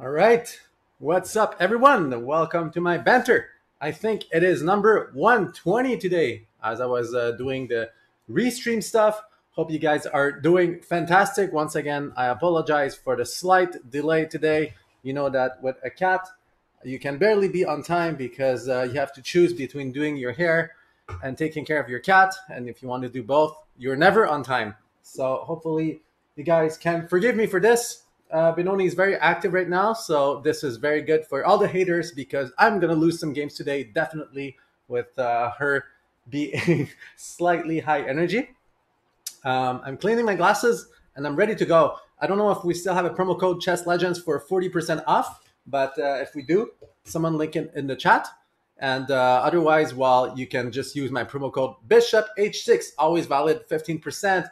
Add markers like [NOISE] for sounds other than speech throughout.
All right. What's up, everyone? Welcome to my banter. I think it is number 120 today as I was uh, doing the restream stuff. Hope you guys are doing fantastic. Once again, I apologize for the slight delay today. You know that with a cat, you can barely be on time because uh, you have to choose between doing your hair and taking care of your cat. And if you want to do both, you're never on time. So hopefully, you guys can forgive me for this. Uh, Benoni is very active right now, so this is very good for all the haters because I'm gonna lose some games today, definitely with uh, her being [LAUGHS] slightly high energy. Um, I'm cleaning my glasses and I'm ready to go. I don't know if we still have a promo code Chess Legends for 40% off, but uh, if we do, someone link it in the chat. And uh, otherwise, well, you can just use my promo code Bishop H6, always valid 15%.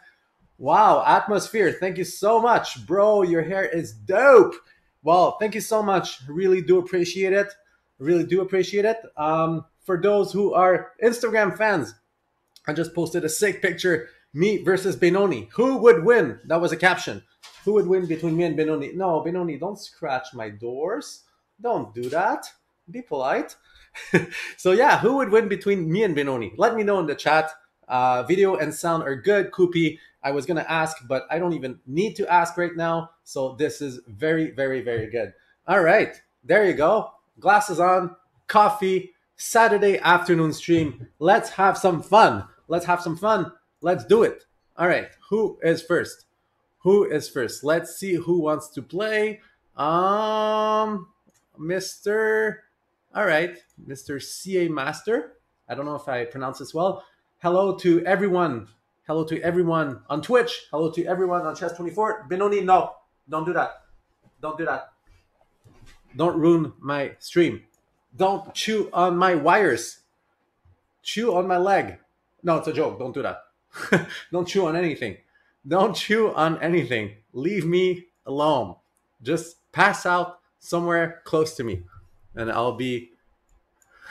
Wow, atmosphere. Thank you so much, bro. Your hair is dope. Well, thank you so much. Really do appreciate it. Really do appreciate it. Um, for those who are Instagram fans, I just posted a sick picture me versus Benoni. Who would win? That was a caption. Who would win between me and Benoni? No, Benoni, don't scratch my doors. Don't do that. Be polite. [LAUGHS] so yeah, who would win between me and Benoni? Let me know in the chat. Uh, video and sound are good. Koopy, I was gonna ask, but I don't even need to ask right now. So this is very, very, very good. All right, there you go. Glasses on, coffee, Saturday afternoon stream. Let's have some fun. Let's have some fun. Let's do it. All right, who is first? Who is first? Let's see who wants to play. Um, Mr. All right, Mr. CA Master. I don't know if I pronounce this well. Hello to everyone. Hello to everyone on Twitch. Hello to everyone on Chess24. Benoni, no, don't do that. Don't do that. Don't ruin my stream. Don't chew on my wires. Chew on my leg. No, it's a joke. Don't do that. [LAUGHS] don't chew on anything. Don't chew on anything. Leave me alone. Just pass out somewhere close to me and I'll be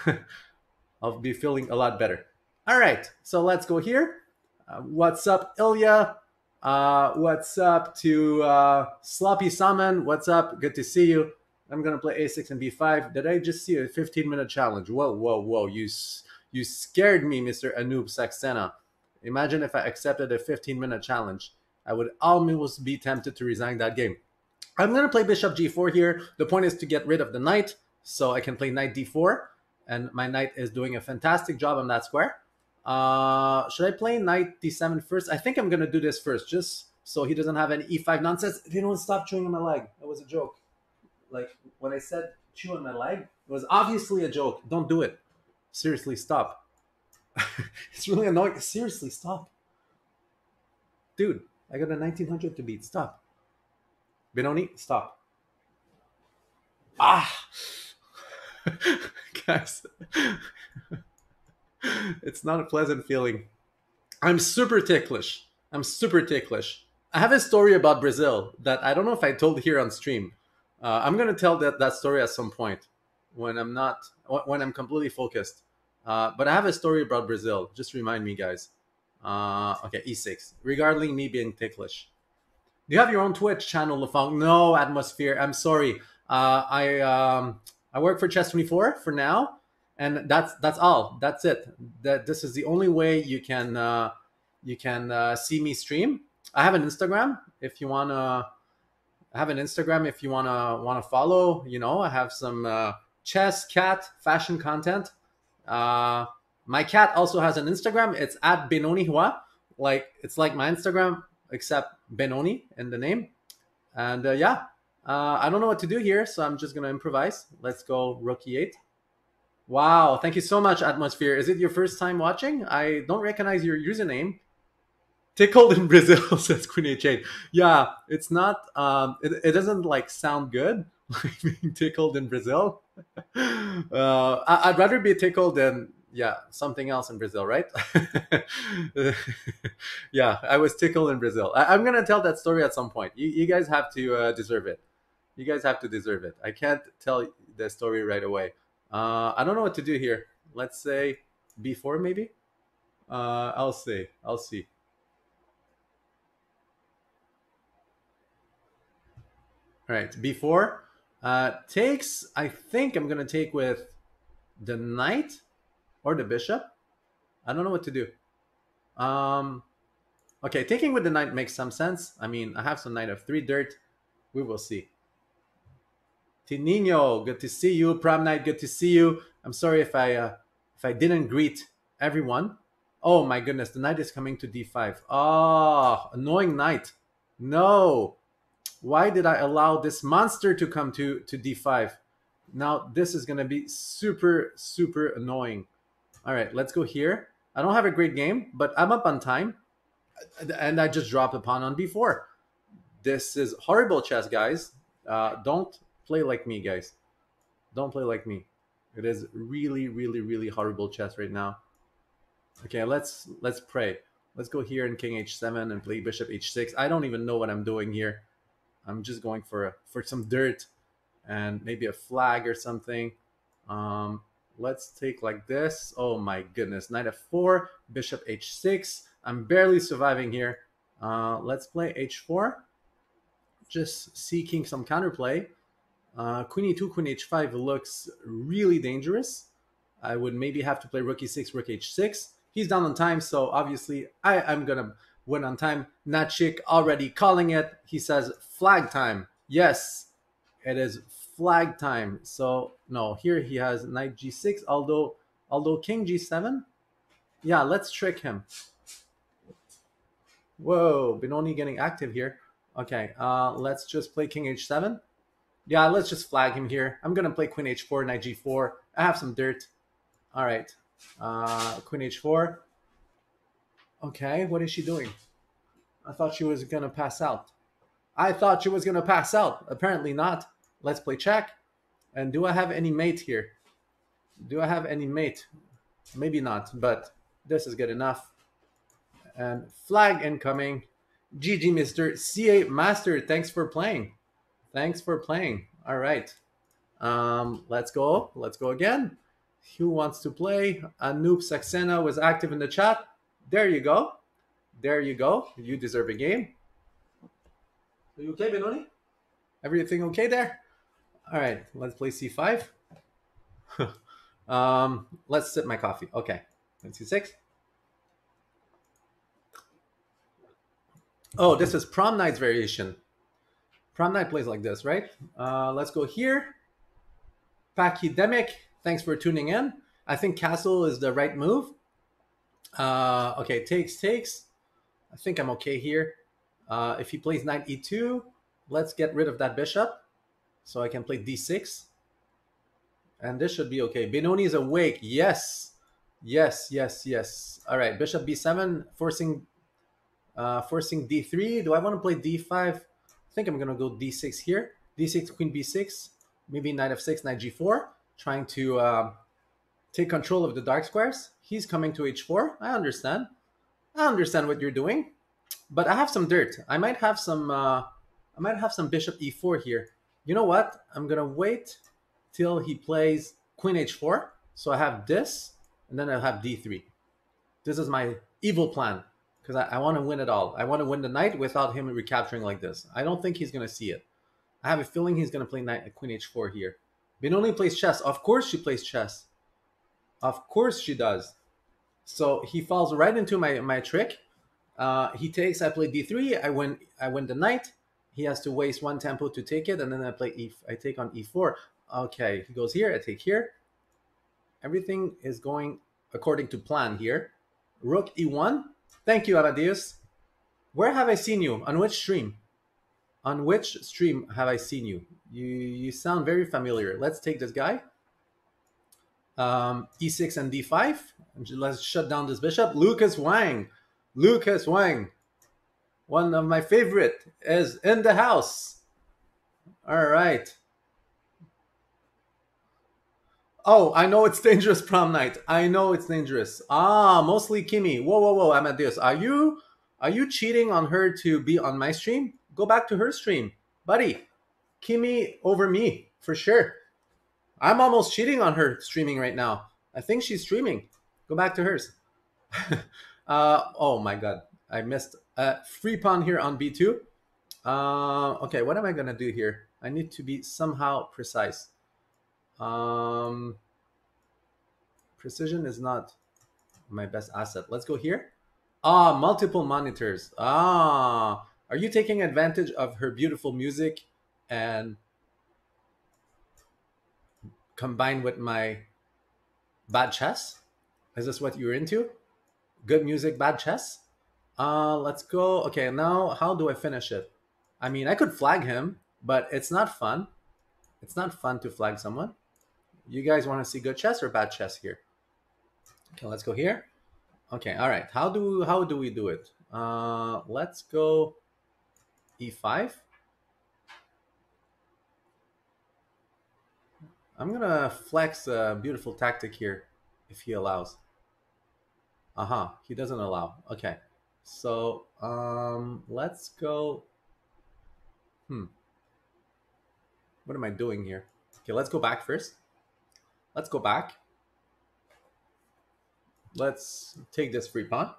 [LAUGHS] I'll be feeling a lot better. All right. So let's go here. Uh, what's up, Ilya? Uh, what's up to uh, Sloppy Salmon? What's up? Good to see you. I'm gonna play A6 and B5. Did I just see a 15 minute challenge? Whoa, whoa, whoa! You you scared me, Mr. Anoop Saxena. Imagine if I accepted a 15 minute challenge. I would almost be tempted to resign that game. I'm to play bishop g4 here. The point is to get rid of the knight, so I can play knight d4, and my knight is doing a fantastic job on that square. Uh, should I play knight d7 first? I think I'm going to do this first, just so he doesn't have any e5 nonsense. You don't stop chewing on my leg, that was a joke. Like, when I said chew on my leg, it was obviously a joke. Don't do it. Seriously, stop. [LAUGHS] it's really annoying. Seriously, stop. Dude, I got a 1900 to beat. Stop. Benoni, stop. Ah! [LAUGHS] Guys, [LAUGHS] it's not a pleasant feeling. I'm super ticklish. I'm super ticklish. I have a story about Brazil that I don't know if I told here on stream. Uh, I'm gonna tell that that story at some point when I'm not when I'm completely focused. Uh, but I have a story about Brazil. Just remind me, guys. Uh, okay, E6. Regarding me being ticklish. Do you have your own Twitch channel, Lefong? No, Atmosphere. I'm sorry. Uh, I um, I work for Chess24 for now, and that's that's all. That's it. That this is the only way you can uh, you can uh, see me stream. I have an Instagram if you wanna. I have an Instagram if you wanna wanna follow. You know, I have some uh, chess, cat, fashion content. Uh, my cat also has an Instagram. It's at Benoni Hua. Like it's like my Instagram, except Benoni in the name. And uh, yeah, uh, I don't know what to do here, so I'm just gonna improvise. Let's go rook e8. Wow, thank you so much, Atmosphere. Is it your first time watching? I don't recognize your username. Tickled in [LAUGHS] Brazil, says Queen H8. Yeah, it's not. Um, it, it doesn't like sound good, [LAUGHS] like being tickled in Brazil. [LAUGHS] Uh, I, I'd rather be tickled than yeah, something else in Brazil, right? yeah, I was tickled in Brazil. I, am gonna tell that story at some point. You, you guys have to uh, deserve it. You guys have to deserve it. I can't tell the story right away. Uh, I don't know what to do here. Let's say B4 maybe. Uh, I'll see. I'll see. All right, B4. Uh, takes, I think I'm going to take with the knight or the bishop. I don't know what to do. Um, okay, taking with the knight makes some sense. I mean, I have some knight of three dirt. We will see. Tinino, good to see you. Prom night, good to see you. I'm sorry if I uh, if I didn't greet everyone. Oh my goodness, the knight is coming to d5. Oh, annoying knight. No. Why did I allow this monster to come to, to d5? Now this is going to be super, super annoying. All right, let's go here. I don't have a great game, but I'm up on time. And I just dropped a pawn on b4. This is horrible chess, guys. Uh, don't play like me, guys. Don't play like me. It is really, really, really horrible chess right now. Okay, let's let's pray. Let's go here in king h7 and play bishop h6. I don't even know what I'm doing here. I'm just going for a, for some dirt and maybe a flag or something. Um, let's take like this. Oh my goodness, knight f4, bishop h6. I'm barely surviving here. Uh, let's play h4. Just seeking some counterplay. Uh, queen e2, queen h5 looks really dangerous. I would maybe have to play rook e6, rook h6. He's down on time, so obviously I, I'm going to win on time. Nachik already calling it. He says flag time. Yes, it is flag time. So no, here he has knight g6, although although king g7. Yeah, let's trick him. Whoa, Benoni getting active here. Okay, uh, let's just play king h7. Yeah, let's just flag him here. I'm gonna play queen h4, knight g4. I have some dirt. All right, uh, queen h4. Okay, what is she doing? I thought she was gonna pass out. I thought she was gonna pass out. Apparently not. Let's play check. And do I have any mate here? Do I have any mate? Maybe not, but this is good enough. And flag incoming. GG, Mr. C8 Master. Thanks for playing. Thanks for playing. All right. Um, let's go. Let's go again. Who wants to play? Anoop Saxena was active in the chat. There you go. There you go. You deserve a game. Are you okay, Benoni? Everything okay there? All right, let's play c5. [LAUGHS] um, let's sip my coffee. Okay, Let's c6. Oh, this is prom night's variation. Prom night plays like this, right? Uh, let's go here. Pachydemic, thanks for tuning in. I think castle is the right move. Uh, okay, takes, takes. I think I'm okay here. Uh, if he plays knight e2, let's get rid of that bishop. So I can play d6. And this should be okay. Benoni is awake. Yes. Yes, yes, yes. All right, bishop b7, forcing uh, forcing d3. Do I want to play d5? I think I'm to go d6 here. d6, queen b6, maybe knight f6, knight g4, trying to uh, take control of the dark squares. He's coming to h4. I understand. I understand what you're doing, but I have some dirt. I might have some. Uh, I might have some bishop e4 here. You know what? I'm gonna wait till he plays queen h4. So I have this, and then I'll have d3. This is my evil plan because I, I want to win it all. I want to win the knight without him recapturing like this. I don't think he's gonna see it. I have a feeling he's gonna play knight queen h4 here. Benoni plays chess. Of course she plays chess. Of course she does. So he falls right into my, my trick. Uh, he takes, I play d3, I win I win the knight. He has to waste one tempo to take it, and then I play e I take on e4. Okay, he goes here, I take here. Everything is going according to plan here. Rook e1. Thank you, Amadeus. Where have I seen you? On which stream? On which stream have I seen you? You you sound very familiar. Let's take this guy. Um, e6 and d5. Let's shut down this bishop. Lucas Wang. Lucas Wang. One of my favorite is in the house. All right. Oh, I know it's dangerous prom night. I know it's dangerous. Ah, mostly Kimmy. Whoa, whoa, whoa, Amadeus. Are you are you cheating on her to be on my stream? Go back to her stream. Buddy, Kimmy over me, for sure. I'm almost cheating on her streaming right now. I think she's streaming. Go back to hers. [LAUGHS] uh, oh my god, I missed a free pawn here on b2. Uh, okay, what am I gonna do here? I need to be somehow precise. Um, precision is not my best asset. Let's go here. Ah, multiple monitors. Ah, are you taking advantage of her beautiful music and combined with my bad chess? Is this what you're into? Good music, bad chess? Uh, let's go. Okay, now how do I finish it? I mean, I could flag him, but it's not fun. It's not fun to flag someone. You guys want to see good chess or bad chess here? Okay, let's go here. Okay, all right. How do how do we do it? Uh, let's go e5. I'm gonna flex a beautiful tactic here, if he allows. Uh huh. He doesn't allow. Okay. So um, let's go. Hmm. What am I doing here? Okay, let's go back first. Let's go back. Let's take this free pawn.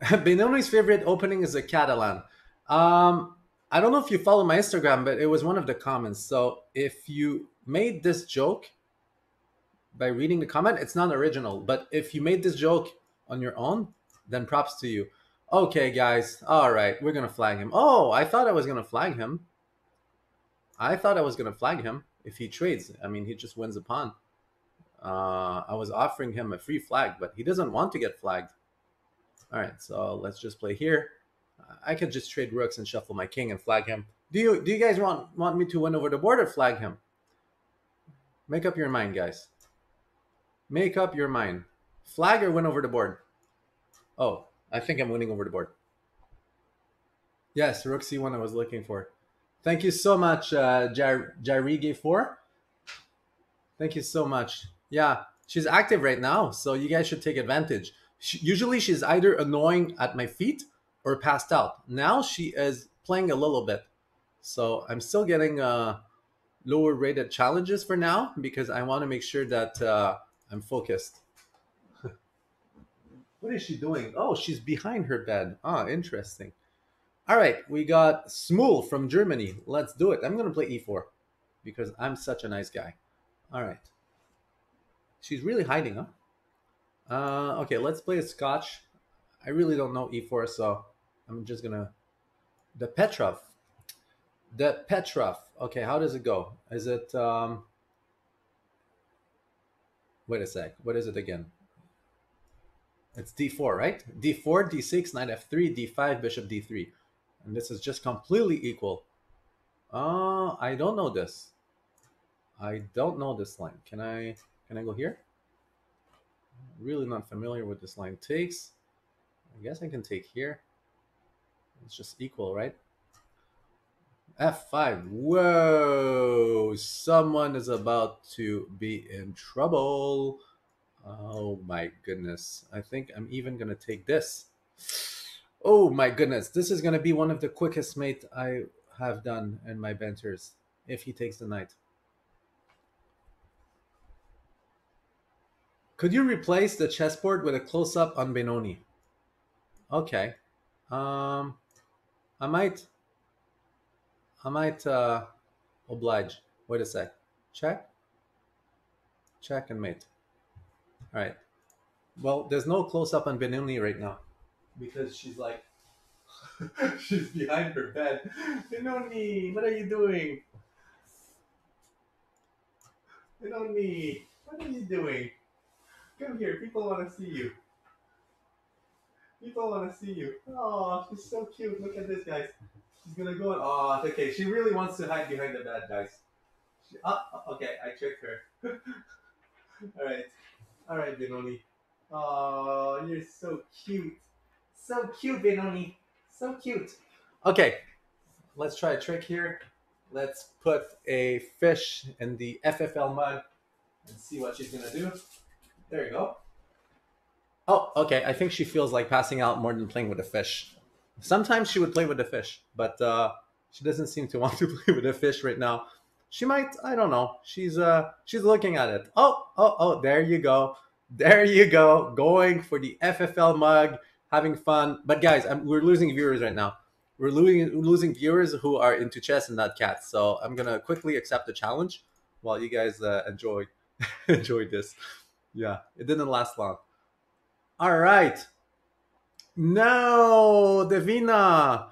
[LAUGHS] Benoni's favorite opening is a Catalan. Um, I don't know if you follow my Instagram, but it was one of the comments. So if you made this joke by reading the comment, it's not original. But if you made this joke on your own, then props to you. Okay, guys. All right, we're gonna flag him. Oh, I thought I was gonna flag him. I thought I was gonna flag him if he trades. I mean, he just wins a pawn. Uh, I was offering him a free flag, but he doesn't want to get flagged. All right, so let's just play here. I could just trade rooks and shuffle my king and flag him. Do you do you guys want want me to win over the board or flag him? Make up your mind, guys. Make up your mind. Flag or win over the board? Oh, I think I'm winning over the board. Yes, rook c1 I was looking for. Thank you so much, uh, Jarige4. Thank you so much. Yeah, she's active right now, so you guys should take advantage. She, usually she's either annoying at my feet or passed out. Now she is playing a little bit. So I'm still getting uh, lower rated challenges for now because I want to make sure that uh, I'm focused. [LAUGHS] what is she doing? Oh, she's behind her bed. Ah, interesting. All right, we got Smul from Germany. Let's do it. I'm going to play e4 because I'm such a nice guy. All right. She's really hiding, huh? Uh, okay, let's play a Scotch. I really don't know e4, so I'm just going to... The Petrov. The Petrov. Okay, how does it go? Is it... Um... Wait a sec. What is it again? It's d4, right? d4, d6, knight f3, d5, bishop d3 and this is just completely equal. Uh, I don't know this. I don't know this line. Can I can I go here? Really not familiar with this line takes. I guess I can take here. It's just equal, right? F5. Whoa! Someone is about to be in trouble. Oh my goodness. I think I'm even going to take this. Oh my goodness, this is going to be one of the quickest mate I have done in my banters if he takes the knight. Could you replace the chessboard with a close-up on Benoni? Okay. Um, I might, I might uh, oblige. Wait a sec. Check. Check and mate. All right. Well, there's no close-up on Benoni right now because she's like [LAUGHS] she's behind her bed. Benoni, what are you doing? Benoni, what are you doing? Come here, people want to see you. People want to see you. Oh, she's so cute. Look at this, guys. She's gonna go. Oh, okay. She really wants to hide behind the bed, guys. She, oh, okay. I tricked her. [LAUGHS] All right. All right, Benoni. Oh, you're so cute. So cute, Benoni. So cute. Okay, let's try a trick here. Let's put a fish in the FFL mug and see what she's gonna do. There you go. Oh, okay. I think she feels like passing out more than playing with a fish. Sometimes she would play with the fish, but uh, she doesn't seem to [LAUGHS] want to play with a fish right now. She might. I don't know. She's uh she's looking at it. Oh, oh, oh. There you go. There you go. Going for the FFL mug having fun. But guys, I'm, we're losing viewers right now. we're losing losing viewers who are into chess and not cats. So I'm gonna quickly accept the challenge while you guys uh, enjoy [LAUGHS] enjoy this. Yeah, it didn't last long. All right. No, Davina.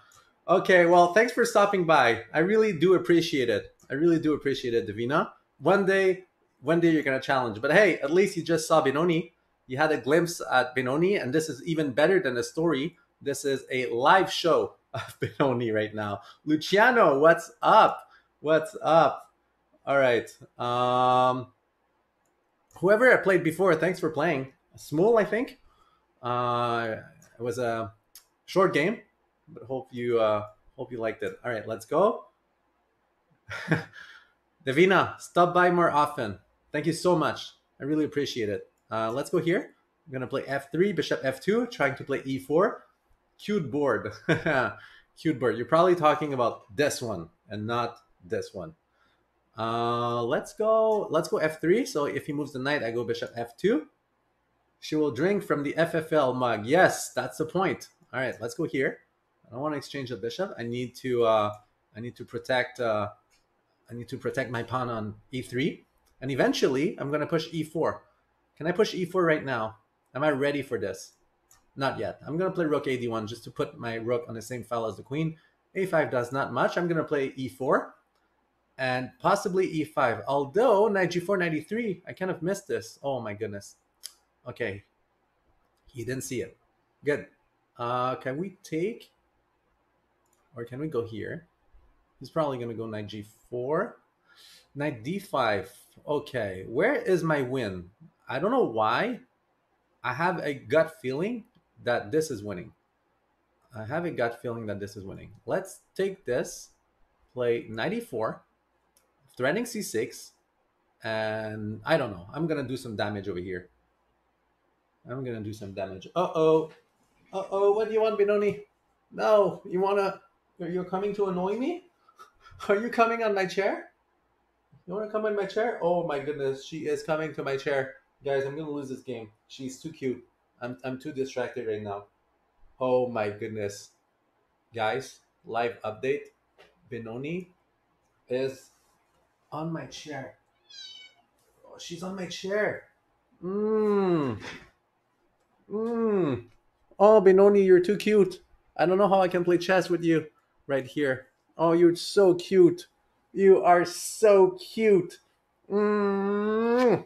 Okay, well, thanks for stopping by. I really do appreciate it. I really do appreciate it, Davina. One day, one day you're gonna challenge. But hey, at least you just saw Benoni. You had a glimpse at Benoni, and this is even better than a story. This is a live show [LAUGHS] of Benoni right now. Luciano, what's up? What's up? All right. Um, whoever I played before, thanks for playing. Small, I think. Uh, it was a short game, but hope you uh, hope you liked it. All right, let's go. [LAUGHS] Davina, stop by more often. Thank you so much. I really appreciate it. Uh, let's go here. I'm gonna play f3, bishop f2, trying to play e4. Cute board. [LAUGHS] Cute board. You're probably talking about this one and not this one. Uh, let's go. Let's go f3. So if he moves the knight, I go bishop f2. She will drink from the FFL mug. Yes, that's the point. All right, let's go here. I don't want to exchange the bishop. I need to. Uh, I need to protect. Uh, I need to protect my pawn on e3, and eventually I'm going to push e4. Can I push e4 right now? Am I ready for this? Not yet. I'm going to play rook ad1 just to put my rook on the same file as the queen. a5 does not much. I'm going to play e4 and possibly e5. Although knight g4, knight e3, I kind of missed this. Oh my goodness. Okay. He didn't see it. Good. Uh, can we take, or can we go here? He's probably going to go knight g4. Knight d5. Okay, where is my win? I don't know why. I have a gut feeling that this is winning. I have a gut feeling that this is winning. Let's take this, play 94, threatening c6, and I don't know. I'm going to do some damage over here. I'm going to do some damage. Uh-oh. Uh-oh, what do you want, Benoni? No, you want to... You're coming to annoy me? [LAUGHS] Are you coming on my chair? You want to come in my chair? Oh my goodness, she is coming to my chair. Guys, I'm to lose this game. She's too cute. I'm, I'm too distracted right now. Oh my goodness. Guys, live update. Benoni is on my chair. Oh, she's on my chair. Mmm. Mmm. Oh, Benoni, you're too cute. I don't know how I can play chess with you right here. Oh, you're so cute. You are so cute. Mm.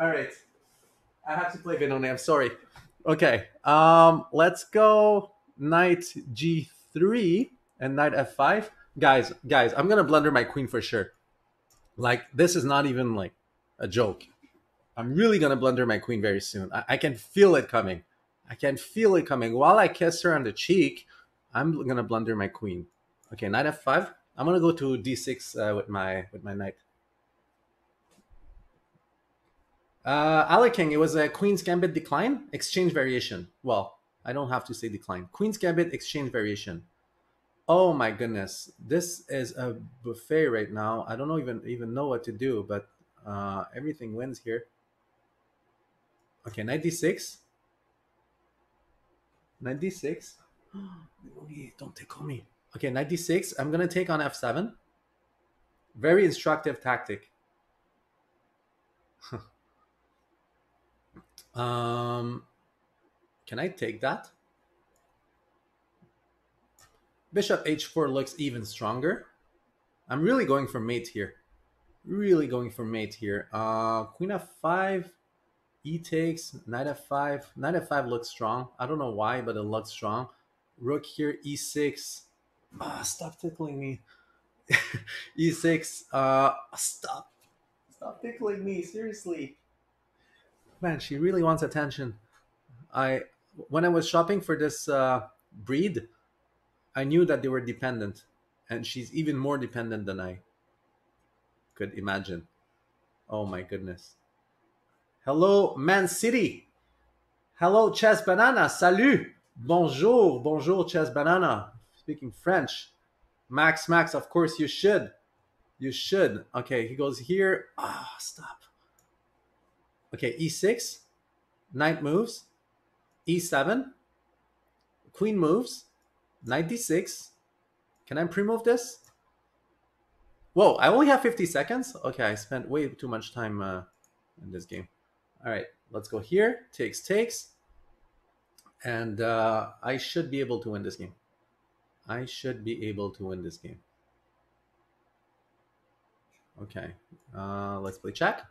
All right. I have to play Benoni. I'm sorry. Okay. Um, let's go knight g3 and knight f5. Guys, guys, I'm gonna blunder my queen for sure. Like this is not even like a joke. I'm really gonna blunder my queen very soon. I, I can feel it coming. I can feel it coming. While I kiss her on the cheek, I'm gonna blunder my queen. Okay, knight f5. I'm gonna go to d6 uh, with my with my knight. Uh, Alec King, it was a Queen's Gambit decline, exchange variation. Well, I don't have to say decline. Queen's Gambit exchange variation. Oh my goodness, this is a buffet right now. I don't even even know what to do, but uh, everything wins here. Okay, 96. 96. [GASPS] Don't take on me. Okay, 96. I'm going to take on f7. Very instructive tactic. [LAUGHS] um, can I take that? Bishop h4 looks even stronger. I'm really going for mate here. Really going for mate here. Uh, queen f5, e takes, knight f5. Knight f5 looks strong. I don't know why, but it looks strong. Rook here, e6. Ah, stop tickling me. [LAUGHS] e6. Uh, stop. Stop tickling me. Seriously. Man, she really wants attention. I when I was shopping for this uh, breed, I knew that they were dependent, and she's even more dependent than I could imagine. Oh my goodness. Hello, Man City. Hello, Chess Banana. Salut. Bonjour. Bonjour, Chess Banana speaking French. Max, Max, of course you should. You should. Okay, he goes here. Ah, oh, stop. Okay, e6. Knight moves. e7. Queen moves. Knight d6. Can I pre-move this? Whoa, I only have 50 seconds? Okay, I spent way too much time uh, in this game. All right, let's go here. Takes, takes. And uh, I should be able to win this game. I should be able to win this game. Okay, uh, let's play check.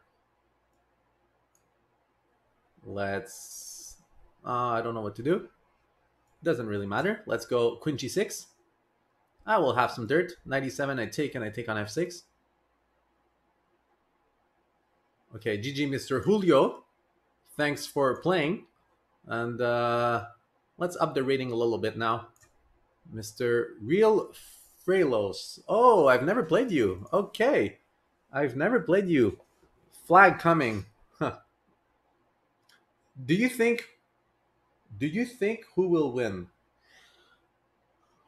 Let's, uh, I don't know what to do. Doesn't really matter. Let's go queen g6. I will have some dirt. 97 I take and I take on f6. Okay, GG Mr. Julio. Thanks for playing. And uh, let's up the rating a little bit now. Mr. Real Frelos. Oh, I've never played you. Okay. I've never played you. Flag coming. Do you think do you think who will win?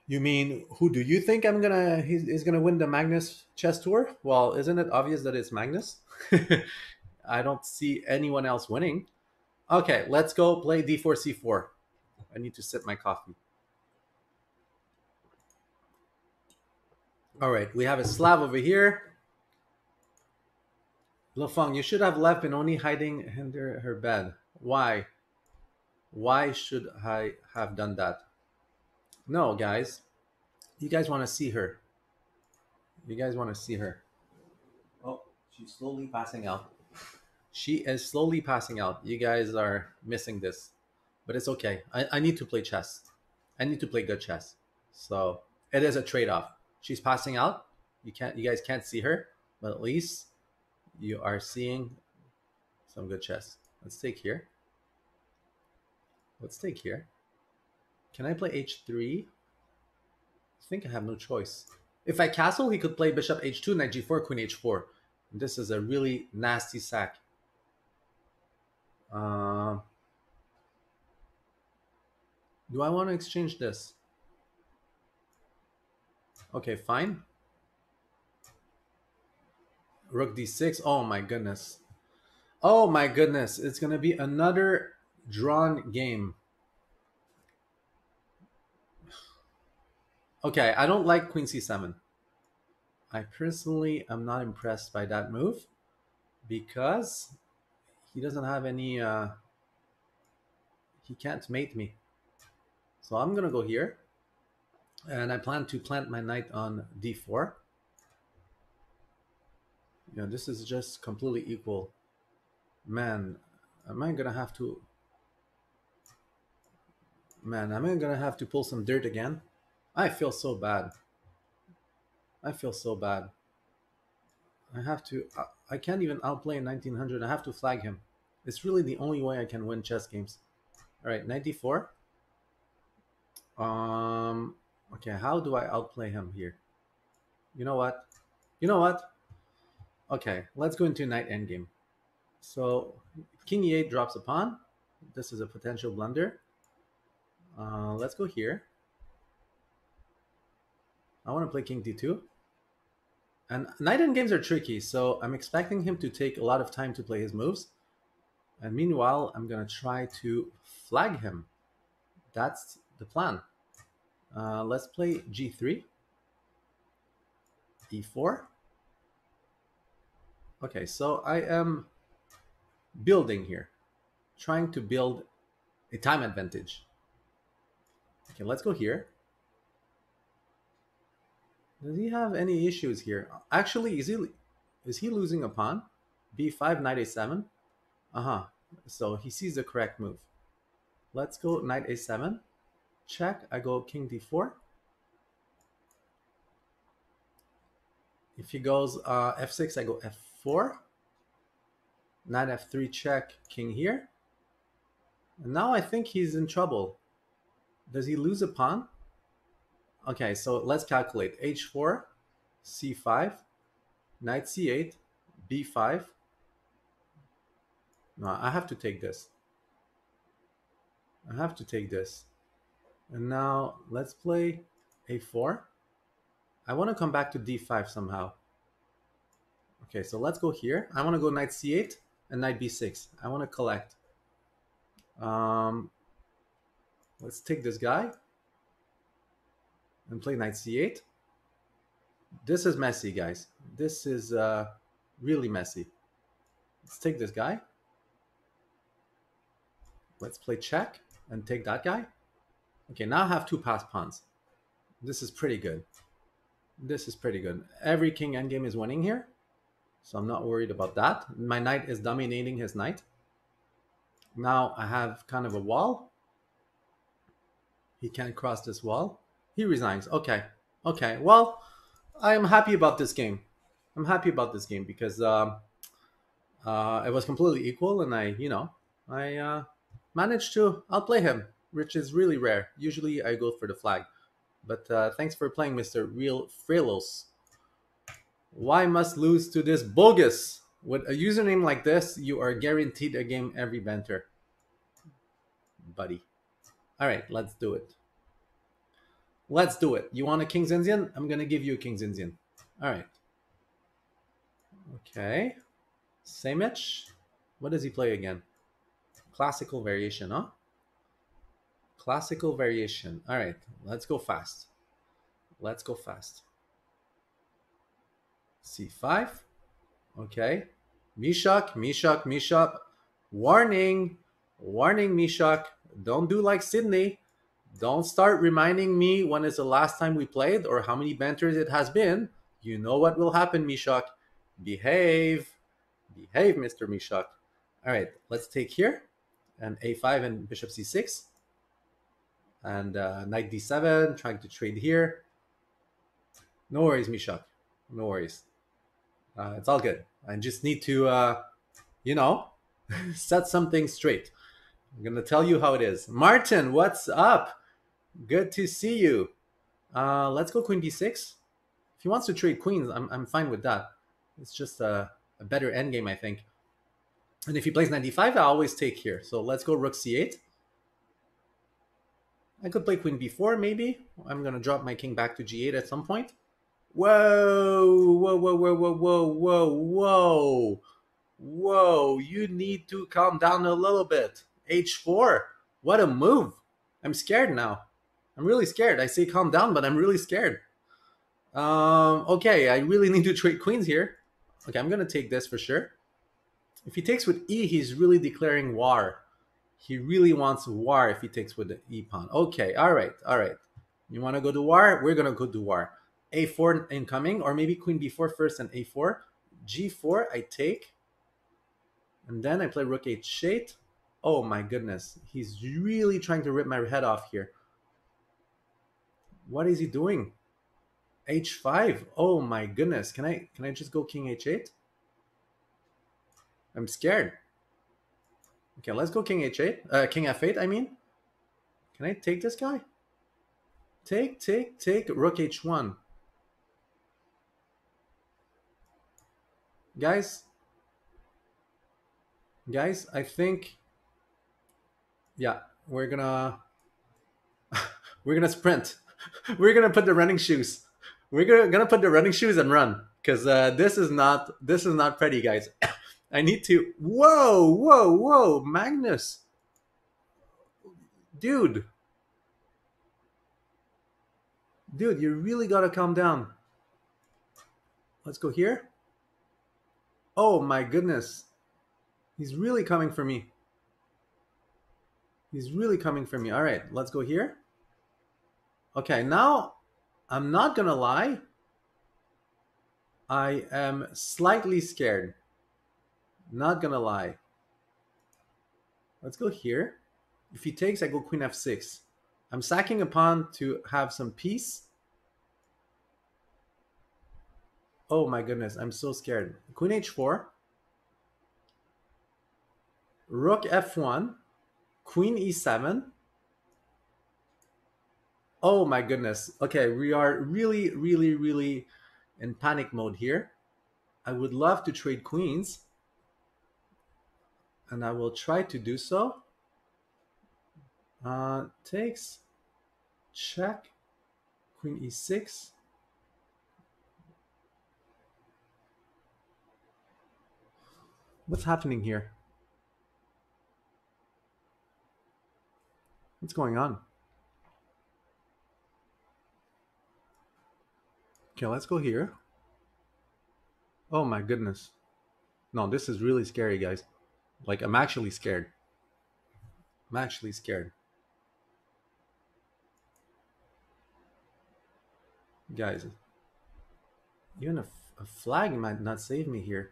You mean who do you think I'm gonna he's, he's gonna win the Magnus chess tour? Well, isn't it obvious that it's Magnus? [LAUGHS] I don't see anyone else winning. Okay, let's go play d4 c4. I need to sip my coffee. All right, we have a Slav over here. Lefong, you should have left and only hiding under her bed. Why? Why should I have done that? No, guys. You guys want to see her. You guys want to see her. Oh, she's slowly passing out. She is slowly passing out. You guys are missing this. But it's okay. I, I need to play chess. I need to play good chess. So it is a trade-off. She's passing out. You can't you guys can't see her, but at least you are seeing some good chess. Let's take here. Let's take here. Can I play h3? I think I have no choice. If I castle, he could play bishop h2, knight g4, queen h4. This is a really nasty sack. Uh, do I want to exchange this? Okay, fine. Rook d6. Oh my goodness. Oh my goodness. It's going to be another drawn game. Okay, I don't like queen c7. I personally am not impressed by that move because he doesn't have any uh he can't mate me. So I'm going to go here and I plan to plant my knight on d4. You know, this is just completely equal. Man, am I to have to Man, am I gonna have to pull some dirt again? I feel so bad. I feel so bad. I have to. I can't even outplay 1900. I have to flag him. It's really the only way I can win chess games. All right, 94. Um. Okay, how do I outplay him here? You know what? You know what? Okay, let's go into knight endgame. So king e8 drops a pawn. This is a potential blunder. Uh, let's go here. I want to play king d2. And knight end games are tricky, so I'm expecting him to take a lot of time to play his moves. And meanwhile, I'm going to try to flag him. That's the plan. Uh, let's play g3. e4. Okay, so I am building here. Trying to build a time advantage. Okay, let's go here. Does he have any issues here? Actually, is he is he losing a pawn? b5, knight a7. Uh-huh. So he sees the correct move. Let's go knight a7. Check. I go king d4. If he goes uh, f6, I go f4. Knight f3 check, king here. And now I think he's in trouble. Does he lose a pawn? Okay, so let's calculate. h4, c5, knight c8, b5. No, I have to take this. I have to take this. And now let's play a4. I want to come back to d5 somehow. Okay, so let's go here. I want to go knight c8 and knight b6. I want to collect. Um, Let's take this guy and play knight c8. This is messy, guys. This is uh, really messy. Let's take this guy. Let's play check and take that guy. Okay, now I have two pass pawns. This is pretty good. This is pretty good. Every king endgame is winning here. So I'm not worried about that. My knight is dominating his knight. Now I have kind of a wall. He can't cross this wall. He resigns. Okay. Okay. Well, I am happy about this game. I'm happy about this game because uh, uh, it was completely equal, and I, you know, I uh, managed to outplay him, which is really rare. Usually, I go for the flag. But uh, thanks for playing, Mister Real Frelos. Why must lose to this bogus? With a username like this, you are guaranteed a game every banter, buddy. All right, let's do it. Let's do it. You want a King's Indian? I'm gonna give you a King's Indian. All right. Okay. Samich. What does he play again? Classical variation, huh? Classical variation. All right, let's go fast. Let's go fast. C5. Okay. Mishak, Mishak, Mishak. Warning. Warning, Mishak. Don't do like Sydney. Don't start reminding me when is the last time we played or how many banters it has been. You know what will happen, Mishak. Behave. Behave, Mr. Mishak. All right, let's take here. And a5 and bishop c6. And uh, knight d7, trying to trade here. No worries, Mishak. No worries. Uh, it's all good. I just need to, uh, you know, [LAUGHS] set something straight. I'm going to tell you how it is. Martin, what's up? Good to see you. Uh, let's go queen d6. If he wants to trade queens, I'm, I'm fine with that. It's just a, a better endgame, I think. And if he plays 95, I always take here. So let's go rook c8. I could play queen b4, maybe. I'm going to drop my king back to g8 at some point. Whoa, whoa, whoa, whoa, whoa, whoa, whoa, whoa. Whoa, you need to calm down a little bit. H4, what a move. I'm scared now. I'm really scared. I say calm down, but I'm really scared. Um, okay, I really need to trade queens here. Okay, I'm going to take this for sure. If he takes with E, he's really declaring war. He really wants war if he takes with the E pawn. Okay, all right, all right. You want to go to war? We're going to go to war a4 incoming, or maybe queen b4 first and a4. g4, I take. And then I play rook h8. Oh my goodness. He's really trying to rip my head off here. What is he doing? h5. Oh my goodness. Can I can I just go king h8? I'm scared. Okay, let's go king h8. Uh, king f8, I mean. Can I take this guy? Take, take, take rook h1. Guys guys i think yeah we're gonna [LAUGHS] we're gonna sprint. [LAUGHS] We're gonna put the running shoes. We're gonna, gonna put the running shoes and run because uh, this is not this is not pretty guys. [COUGHS] I need to whoa whoa whoa magnus. Dude. Dude you really gotta calm down. Let's go here Oh my goodness. He's really coming for me. He's really coming for me. All right, let's go here. Okay, now I'm not gonna lie. I am slightly scared. Not gonna lie. Let's go here. If he takes, I go queen f6. I'm sacking a pawn to have some peace. Oh my goodness, I'm so scared. Queen h4. Rook f1. Queen e7. Oh my goodness. Okay, we are really, really, really in panic mode here. I would love to trade queens. And I will try to do so. Uh, takes, check, queen e6. What's happening here? What's going on? Okay, let's go here. Oh my goodness. No, this is really scary, guys. Like, I'm actually scared. I'm actually scared. Guys, even a, a flag might not save me here.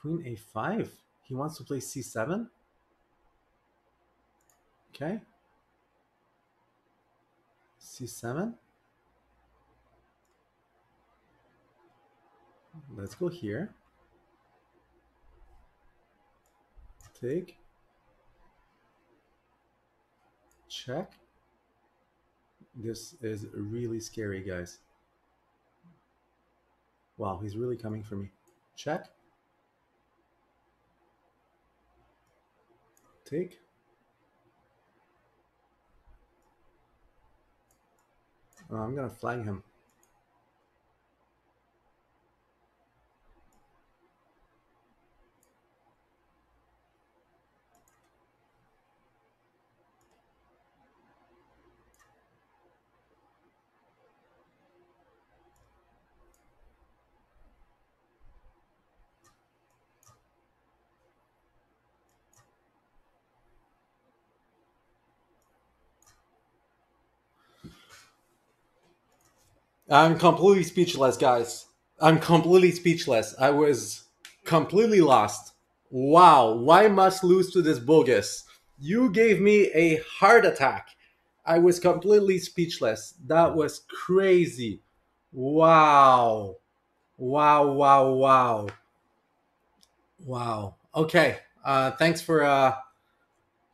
Queen a5. He wants to play c7. Okay. c7. Let's go here. Take. Check. This is really scary, guys. Wow, he's really coming for me. Check. Take. Oh, I'm gonna flag him. I'm completely speechless, guys. I'm completely speechless. I was completely lost. Wow, why must lose to this bogus? You gave me a heart attack. I was completely speechless. That was crazy. Wow. Wow, wow, wow. Wow. Okay. Uh thanks for uh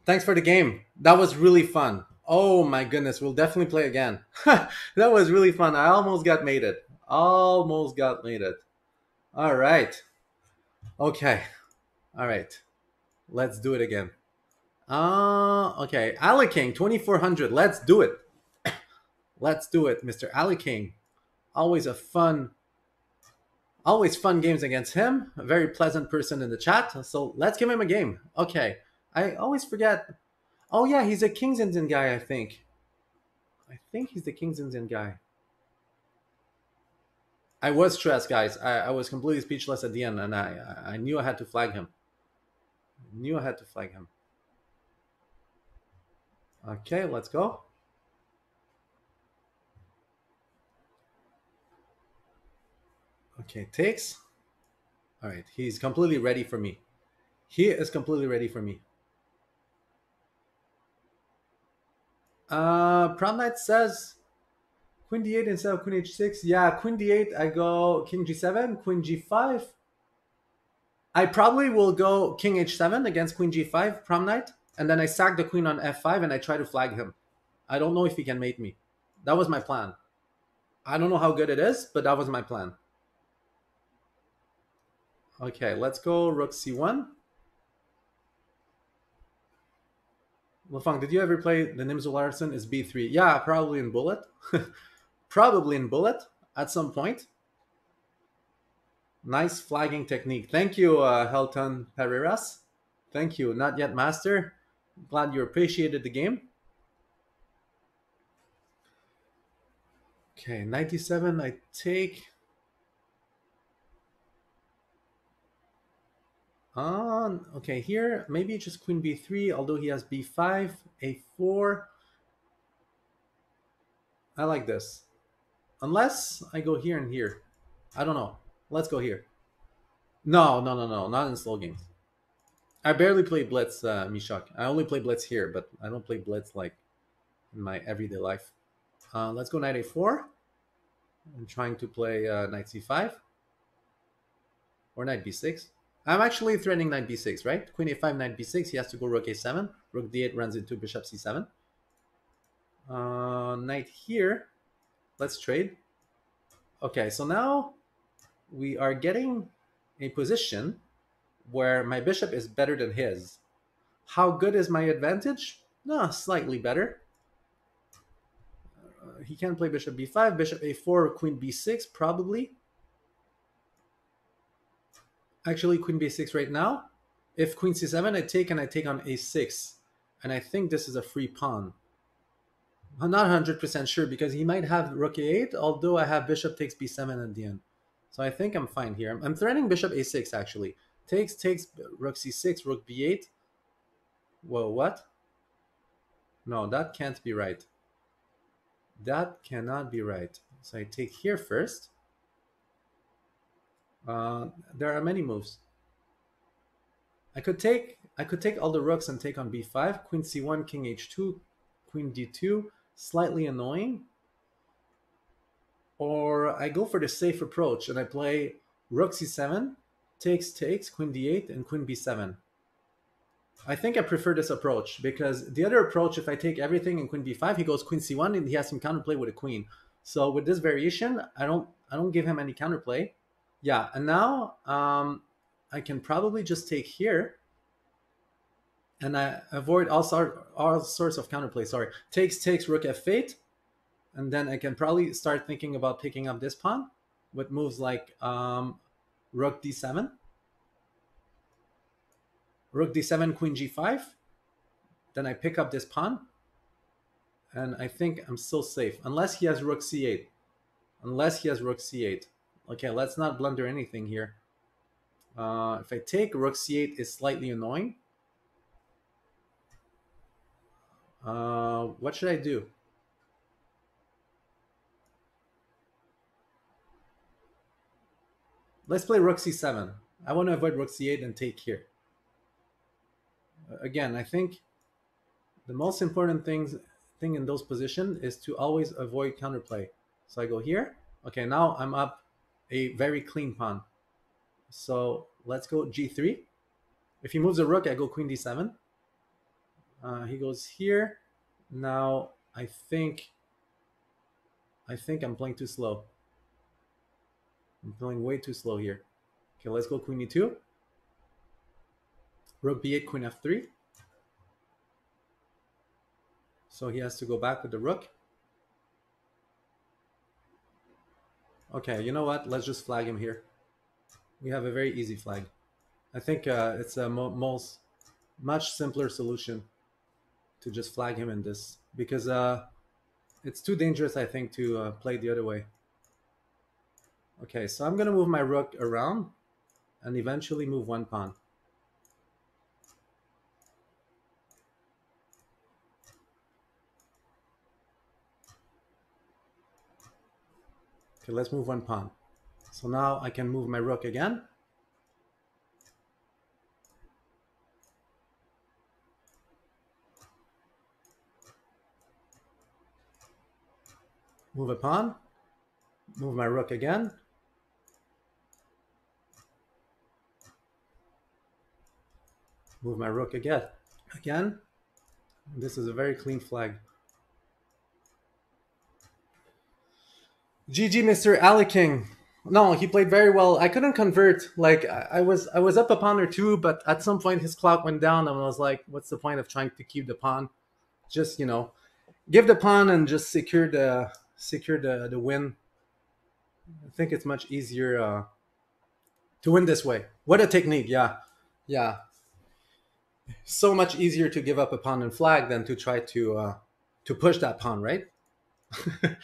thanks for the game. That was really fun. Oh my goodness, we'll definitely play again. [LAUGHS] that was really fun. I almost got made it. Almost got made it. All right. Okay. All right. Let's do it again. Uh, okay. Ali King, 2400. Let's do it. [COUGHS] Let's do it, Mr. Ali King. Always a fun, always fun games against him. A very pleasant person in the chat. So let's give him a game. Okay. I always forget Oh yeah, he's a Kensington guy, I think. I think he's the Kensington guy. I was stressed, guys. I, I was completely speechless at the end, and I I knew I had to flag him. I knew I had to flag him. Okay, let's go. Okay, takes. All right, he's completely ready for me. He is completely ready for me. Uh, Prom Night says Queen D8 instead of Queen H6. Yeah, Queen D8, I go King G7, Queen G5. I probably will go King H7 against Queen G5, Prom Night, and then I sack the Queen on F5 and I try to flag him. I don't know if he can mate me. That was my plan. I don't know how good it is, but that was my plan. Okay, let's go Rook C1. Lefong, did you ever play the Nimzo Larsen is B3? Yeah, probably in Bullet. [LAUGHS] probably in Bullet at some point. Nice flagging technique. Thank you, uh, Helton Pereiras. Thank you. Not yet master. Glad you appreciated the game. Okay, 97 I take. On okay, here maybe just queen b3, although he has b5, a4. I like this. Unless I go here and here. I don't know. Let's go here. No, no, no, no, not in slow games. I barely play Blitz, uh, Mishak. I only play Blitz here, but I don't play Blitz like in my everyday life. Uh, let's go knight a4. I'm trying to play uh, knight c5 or knight b6. I'm actually threatening knight b6, right? Queen a5, knight b6. He has to go rook a7. Rook d8 runs into bishop c7. Uh, knight here. Let's trade. Okay, so now we are getting a position where my bishop is better than his. How good is my advantage? No, slightly better. Uh, he can play bishop b5, bishop a4, queen b6, probably actually queen b6 right now. If queen c7, I take and I take on a6. And I think this is a free pawn. I'm not 100% sure because he might have rook a8, although I have bishop takes b7 at the end. So I think I'm fine here. I'm threatening bishop a6, actually. Takes, takes, rook c6, rook b8. Whoa, what? No, that can't be right. That cannot be right. So I take here first. Uh, there are many moves. I could take I could take all the rooks and take on b5, queen c1, king h2, queen d2, slightly annoying. Or I go for the safe approach and I play rook c7, takes, takes, queen d8, and queen b7. I think I prefer this approach because the other approach, if I take everything in queen b5, he goes queen c1 and he has some counterplay with a queen. So with this variation, I don't I don't give him any counterplay. Yeah, and now um, I can probably just take here and I avoid all, sort, all sorts of counterplay. Sorry, takes, takes, rook f8. And then I can probably start thinking about picking up this pawn with moves like um, rook d7, rook d7, queen g5. Then I pick up this pawn. And I think I'm still safe, unless he has rook c8. Unless he has rook c8. Okay, let's not blunder anything here. Uh, if I take rook c8 is slightly annoying. Uh, what should I do? Let's play rook c7. I want to avoid rook c8 and take here. Again, I think the most important things thing in those positions is to always avoid counterplay. So I go here. Okay, now I'm up a very clean pawn. So let's go g3. If he moves a rook, I go queen d7. Uh, he goes here. Now I think I think I'm playing too slow. I'm playing way too slow here. Okay, let's go queen e2. Rook b8, queen f3. So he has to go back with the rook. Okay, you know what? Let's just flag him here. We have a very easy flag. I think uh, it's a mo most much simpler solution to just flag him in this because uh, it's too dangerous, I think, to uh, play the other way. Okay, so I'm going to move my rook around and eventually move one pawn. Okay, let's move one pawn. So now I can move my rook again. Move a pawn. Move my rook again. Move my rook again. Again. This is a very clean flag. GG, Mr. Ali King. No, he played very well. I couldn't convert. Like I was, I was up a pawn or two, but at some point his clock went down, and I was like, "What's the point of trying to keep the pawn? Just you know, give the pawn and just secure the secure the, the win. I think it's much easier uh, to win this way. What a technique, yeah. Yeah. So much easier to give up a pawn and flag than to try to uh, to push that pawn, right? [LAUGHS]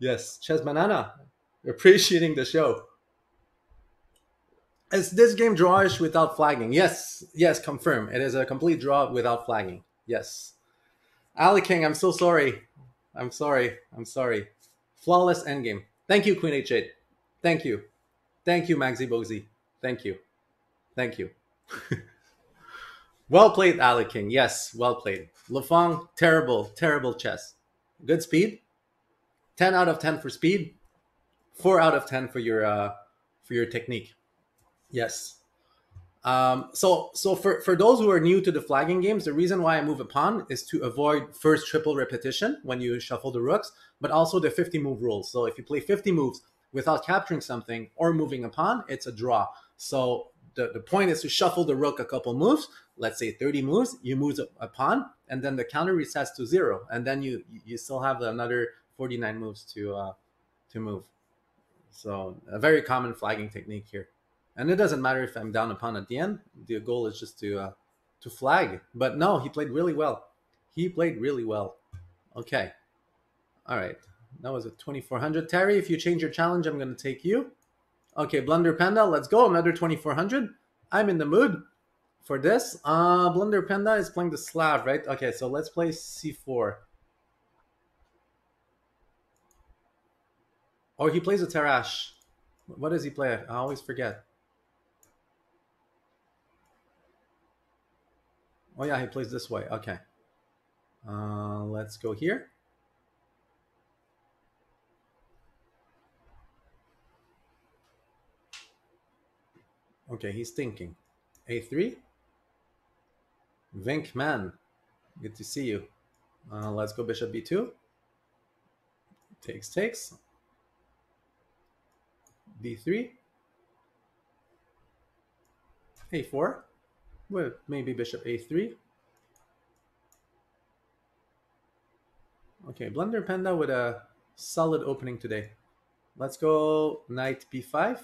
yes, Chess Banana, appreciating the show. Is this game drawish without flagging? Yes, yes, confirm. It is a complete draw without flagging. Yes. Ali King, I'm so sorry. I'm sorry. I'm sorry. Flawless endgame. Thank you, Queen H8. Thank you. Thank you, Maxi Bozy. Thank you. Thank you. [LAUGHS] well played, Ali King. Yes, well played. Lefong, terrible, terrible chess. Good speed. 10 out of 10 for speed. 4 out of 10 for your uh for your technique. Yes. Um, so so for, for those who are new to the flagging games, the reason why I move a pawn is to avoid first triple repetition when you shuffle the rooks, but also the 50 move rule. So if you play 50 moves without capturing something or moving a pawn, it's a draw. So the, the point is to shuffle the rook a couple moves, let's say 30 moves, you move a, a pawn, and then the counter resets to zero, and then you you still have another 49 moves to uh, to move. So a very common flagging technique here and it doesn't matter if I'm down a pawn at the end. The goal is just to uh, to flag. But no, he played really well. He played really well. Okay, All right. That was a 2400. Terry, if you change your challenge, I'm going to take you. Okay, Blunder Panda, let's go. Another 2400. I'm in the mood for this. Uh, Blunder Panda is playing the Slav, right? Okay, so let's play c4. Oh, he plays a Tarrasch. What does he play? I always forget. Oh yeah, he plays this way. Okay. Uh, let's go here. Okay, he's thinking. A3. Vinkman. Good to see you. Uh, let's go bishop b2. Takes, takes. D3. a4. well, maybe bishop a3. Okay, Blunder Panda with a solid opening today. Let's go knight b5.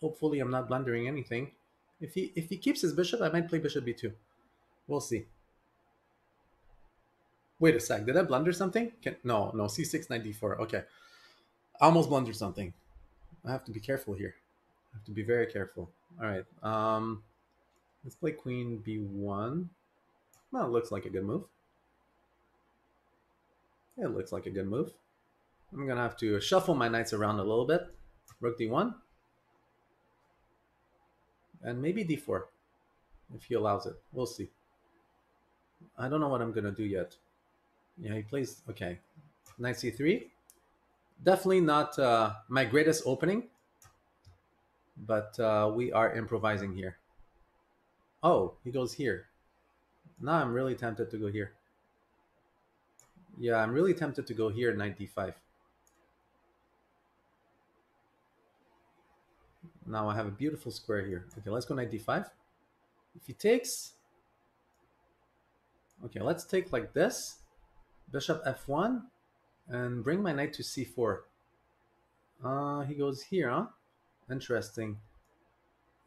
Hopefully I'm not blundering anything. If he if he keeps his bishop, I might play bishop b2. We'll see. Wait a sec. Did I blunder something? Can, no, no. c6, knight d4. Okay. I almost blundered something. I have to be careful here. I have to be very careful. All right. Um, let's play queen b1. Well, it looks like a good move. It looks like a good move. I'm going to have to shuffle my knights around a little bit. Rook d1 and maybe d4 if he allows it. We'll see. I don't know what I'm gonna do yet. Yeah, he plays okay. Knight c3. Definitely not uh, my greatest opening, but uh, we are improvising here. Oh, he goes here. Now I'm really tempted to go here. Yeah, I'm really tempted to go here, knight d5. Now I have a beautiful square here. Okay, let's go knight d5. If he takes... Okay, let's take like this. Bishop f1 and bring my knight to c4. Uh, he goes here, huh? Interesting.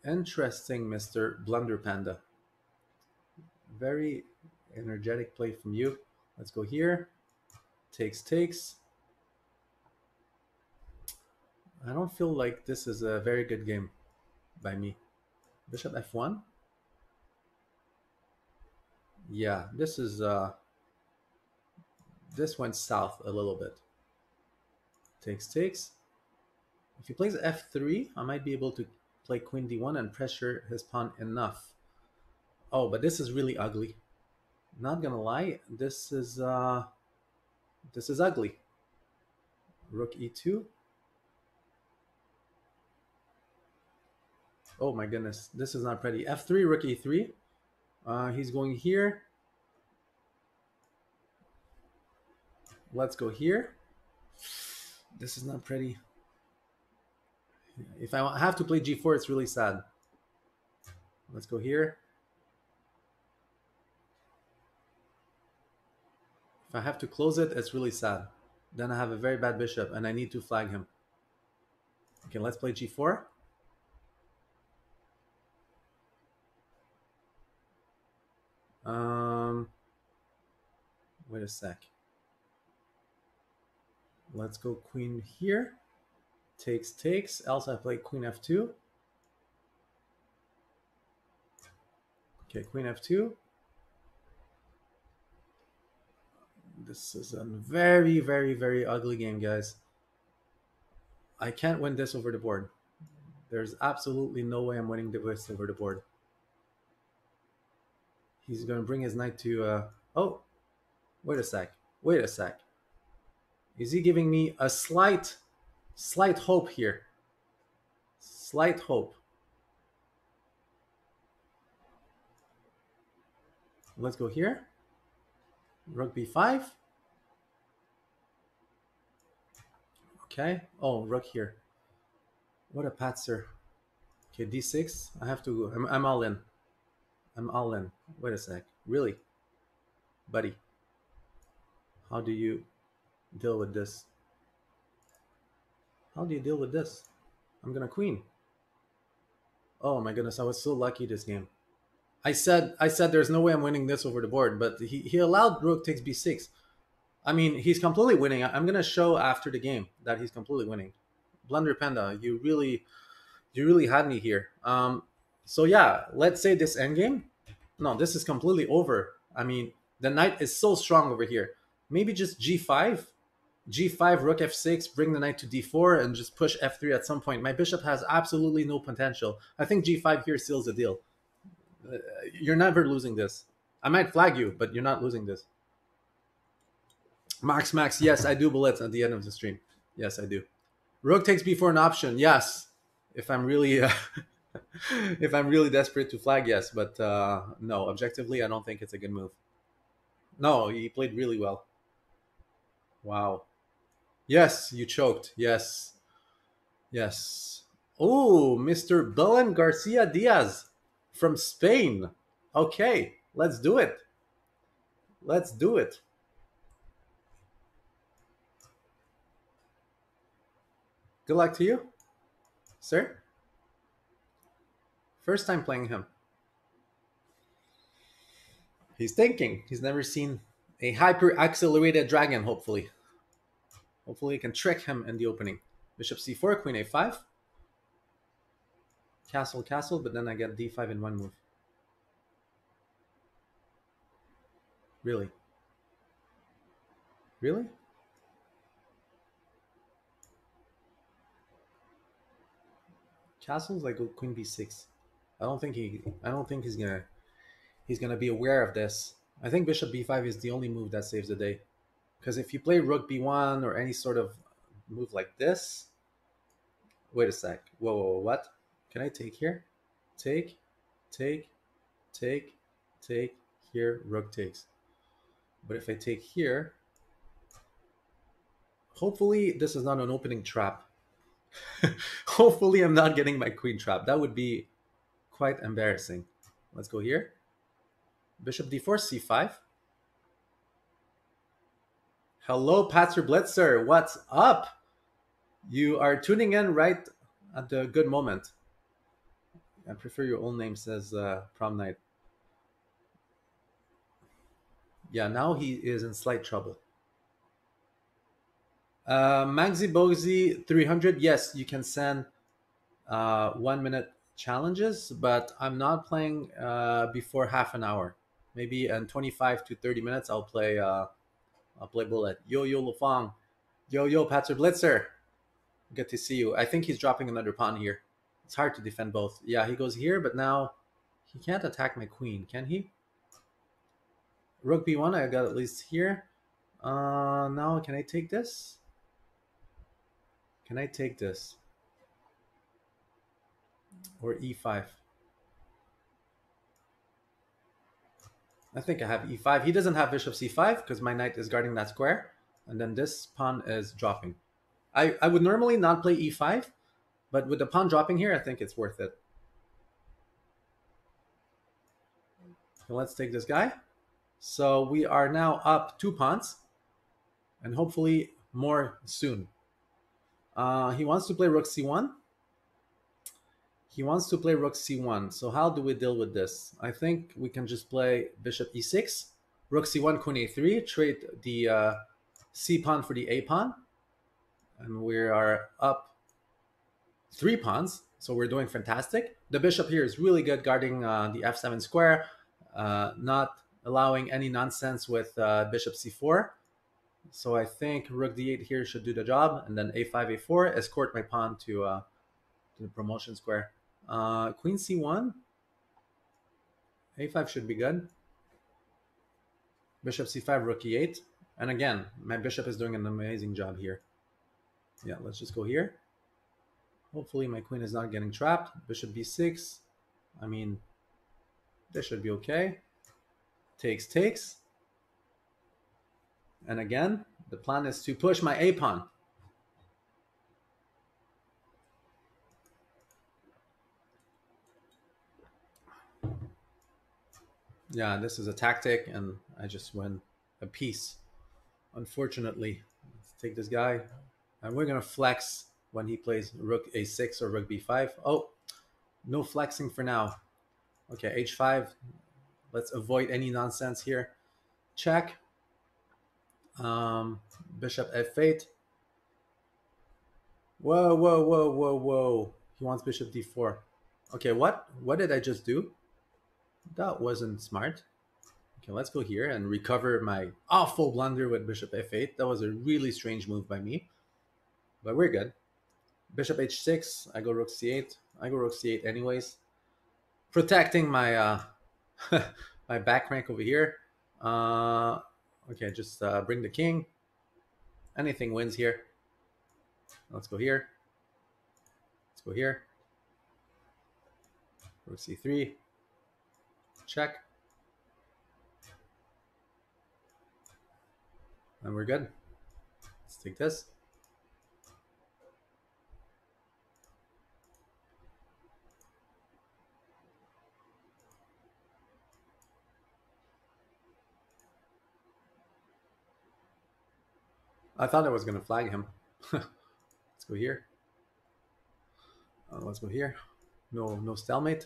Interesting, Mr. Blunder Panda. Very energetic play from you. Let's go here. Takes, takes. I don't feel like this is a very good game by me. Bishop f1. Yeah, this is uh this went south a little bit. Takes takes. If he plays f3, I might be able to play queen d1 and pressure his pawn enough. Oh, but this is really ugly. Not gonna lie, this is uh this is ugly. Rook e2. Oh my goodness, this is not pretty. F3, rook e3. Uh, he's going here. Let's go here. This is not pretty. If I have to play g4, it's really sad. Let's go here. If I have to close it, it's really sad. Then I have a very bad bishop and I need to flag him. Okay, let's play g4. Um, wait a sec. Let's go queen here. Takes, takes. Else I play queen f2. Okay, queen f2. This is a very, very, very ugly game, guys. I can't win this over the board. There's absolutely no way I'm winning this over the board. He's going to bring his knight to... Uh, oh, wait a sec. Wait a sec. Is he giving me a slight, slight hope here? Slight hope. Let's go here. Rook b5. Okay. Oh, rook here. What a patzer. Okay, d6. I have to. I'm, I'm all in. I'm all in. Wait a sec. Really? Buddy. How do you deal with this? How do you deal with this? I'm gonna queen. Oh my goodness, I was so lucky this game. I said I said there's no way I'm winning this over the board, but he, he allowed rook takes b6. I mean, he's completely winning. I'm gonna show after the game that he's completely winning. Blunder Panda, you really, you really had me here. Um, so yeah, let's say this endgame. No, this is completely over. I mean, the knight is so strong over here. Maybe just g5, g5, rook f6, bring the knight to d4, and just push f3 at some point. My bishop has absolutely no potential. I think g5 here seals the deal. Uh, you're never losing this. I might flag you, but you're not losing this. Max, Max, yes, I do bullets at the end of the stream. Yes, I do. Rook takes b4 an option. Yes, if I'm really, [LAUGHS] uh, if I'm really desperate to flag, yes. But uh, no, objectively, I don't think it's a good move. No, he played really well. Wow. Yes, you choked. Yes. Yes. Oh, Mr. Belen Garcia Diaz from Spain. Okay, let's do it. Let's do it. Good luck to you, sir. First time playing him. He's thinking. He's never seen a hyper accelerated dragon, hopefully. Hopefully, you can trick him in the opening. Bishop c4, queen a5. Castle, castle, but then I get d5 in one move. Really? Really? Castle's like queen b6. I don't think he. I don't think he's gonna. He's gonna be aware of this. I think bishop b5 is the only move that saves the day. Because if you play rook b1 or any sort of move like this, wait a sec. Whoa, whoa, whoa what? Can I take here? Take, take, take, take. Here, rook takes. But if I take here, hopefully this is not an opening trap. [LAUGHS] hopefully I'm not getting my queen trap. That would be quite embarrassing. Let's go here. Bishop d4, c5. Hello, Patzer Blitzer. What's up? You are tuning in right at the good moment. I prefer your old name, says uh, Prom Night. Yeah, now he is in slight trouble. Uh, Magzi Bozy 300. Yes, you can send uh, one minute challenges, but I'm not playing uh, before half an hour. Maybe in 25 to 30 minutes, I'll play. Uh, I'll play bullet. Yo yo Lefong, yo yo Patzer Blitzer. Good to see you. I think he's dropping another pawn here. It's hard to defend both. Yeah, he goes here, but now he can't attack my queen, can he? Rook b1, I got at least here. Uh, now can I take this? Can I take this? Or e5? I think I have e5. He doesn't have bishop c5 because my knight is guarding that square. And then this pawn is dropping. I, I would normally not play e5, but with the pawn dropping here, I think it's worth it. So let's take this guy. So we are now up two pawns and hopefully more soon. Uh, he wants to play rook c1. He wants to play rook c1. So how do we deal with this? I think we can just play bishop e6, rook c1, queen a3, trade the uh, c pawn for the a pawn. And we are up three pawns. So we're doing fantastic. The bishop here is really good guarding uh, the f7 square, uh, not allowing any nonsense with uh, bishop c4. So I think rook d8 here should do the job, and then a5, a4, escort my pawn to, uh, to the promotion square. Uh, queen c1, a5 should be good. Bishop c5, rook e8. And again, my bishop is doing an amazing job here. Yeah, let's just go here. Hopefully my queen is not getting trapped. Bishop b6. I mean, this should be okay takes, takes. And again, the plan is to push my A pawn. Yeah, this is a tactic, and I just win a piece. Unfortunately, let's take this guy, and we're gonna flex when he plays rook a6 or rook b5. Oh, no flexing for now. Okay, h5, Let's avoid any nonsense here. Check. Um, bishop f8. Whoa, whoa, whoa, whoa, whoa. He wants bishop d4. Okay, what? What did I just do? That wasn't smart. Okay, let's go here and recover my awful blunder with bishop f8. That was a really strange move by me. But we're good. Bishop h6. I go rook c8. I go rook c8 anyways. Protecting my uh, [LAUGHS] my back rank over here. Uh, okay, just uh, bring the king. Anything wins here. Let's go here. Let's go here. Rook c3. Check. And we're good. Let's take this. I thought I was going to flag him. [LAUGHS] let's go here. Uh, let's go here. No, no stalemate.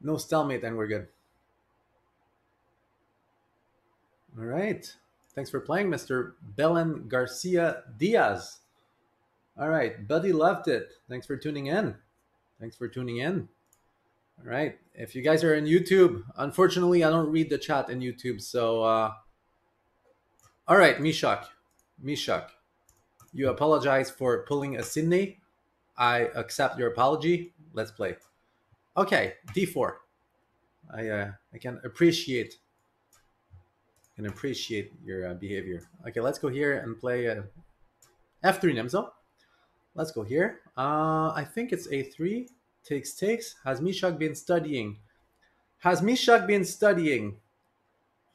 No stalemate, and we're good. All right. Thanks for playing, Mr. Belen Garcia Diaz. All right. Buddy loved it. Thanks for tuning in. Thanks for tuning in. All right. If you guys are in YouTube, unfortunately, I don't read the chat in YouTube. So, uh, all right, Mishak. Mishak, you apologize for pulling a Sydney. I accept your apology. Let's play. Okay, d4. I uh, I can appreciate can appreciate your uh, behavior. Okay, let's go here and play uh, f3 Nimzo. Let's go here. Uh, I think it's a3. Takes takes. Has Mishak been studying? Has Mishak been studying?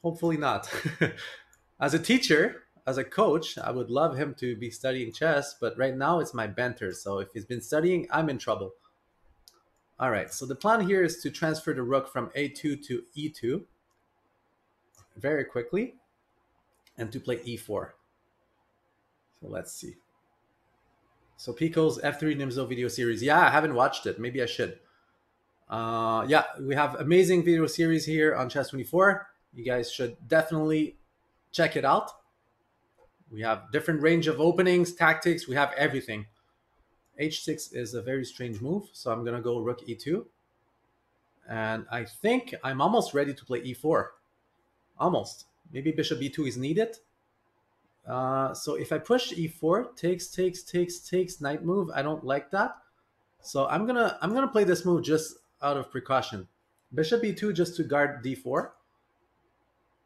Hopefully not. [LAUGHS] As a teacher, as a coach, I would love him to be studying chess, but right now it's my banter. So if he's been studying, I'm in trouble. All right, so the plan here is to transfer the rook from a2 to e2 very quickly and to play e4. So let's see. So Pico's F3 Nimzo video series. Yeah, I haven't watched it. Maybe I should. Uh, yeah, we have amazing video series here on Chess24. You guys should definitely check it out. We have different range of openings, tactics. We have everything. H6 is a very strange move, so I'm gonna go Rook E2, and I think I'm almost ready to play E4. Almost. Maybe Bishop B2 is needed. Uh, so if I push E4, takes, takes, takes, takes, knight move. I don't like that. So I'm gonna I'm gonna play this move just out of precaution. Bishop E2 just to guard D4.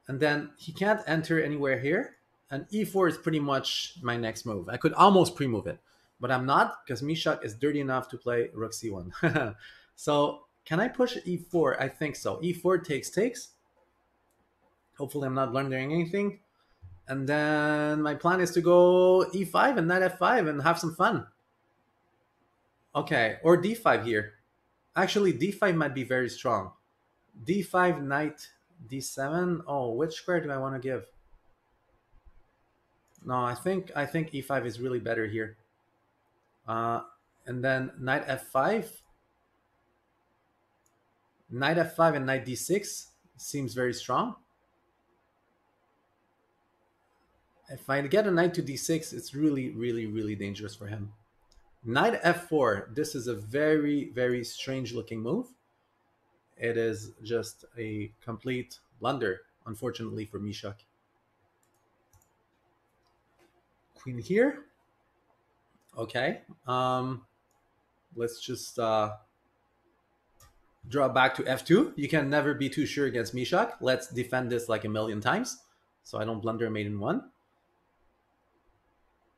And then he can't enter anywhere here and e4 is pretty much my next move. I could almost pre-move it, but I'm not because Mishak is dirty enough to play rook c1. [LAUGHS] so can I push e4? I think so. e4 takes takes. Hopefully I'm not blundering anything. And then my plan is to go e5 and knight f5 and have some fun. Okay, or d5 here. Actually, d5 might be very strong. d5, knight, d7. Oh, which square do I want to give? No, I think I think e5 is really better here. Uh, and then knight f5. Knight f5 and knight d6 seems very strong. If I get a knight to d6, it's really, really, really dangerous for him. Knight f4, this is a very, very strange looking move. It is just a complete blunder, unfortunately for Mishak. queen here. Okay. Um, let's just uh, draw back to f2. You can never be too sure against Mishak. Let's defend this like a million times so I don't blunder mate in one.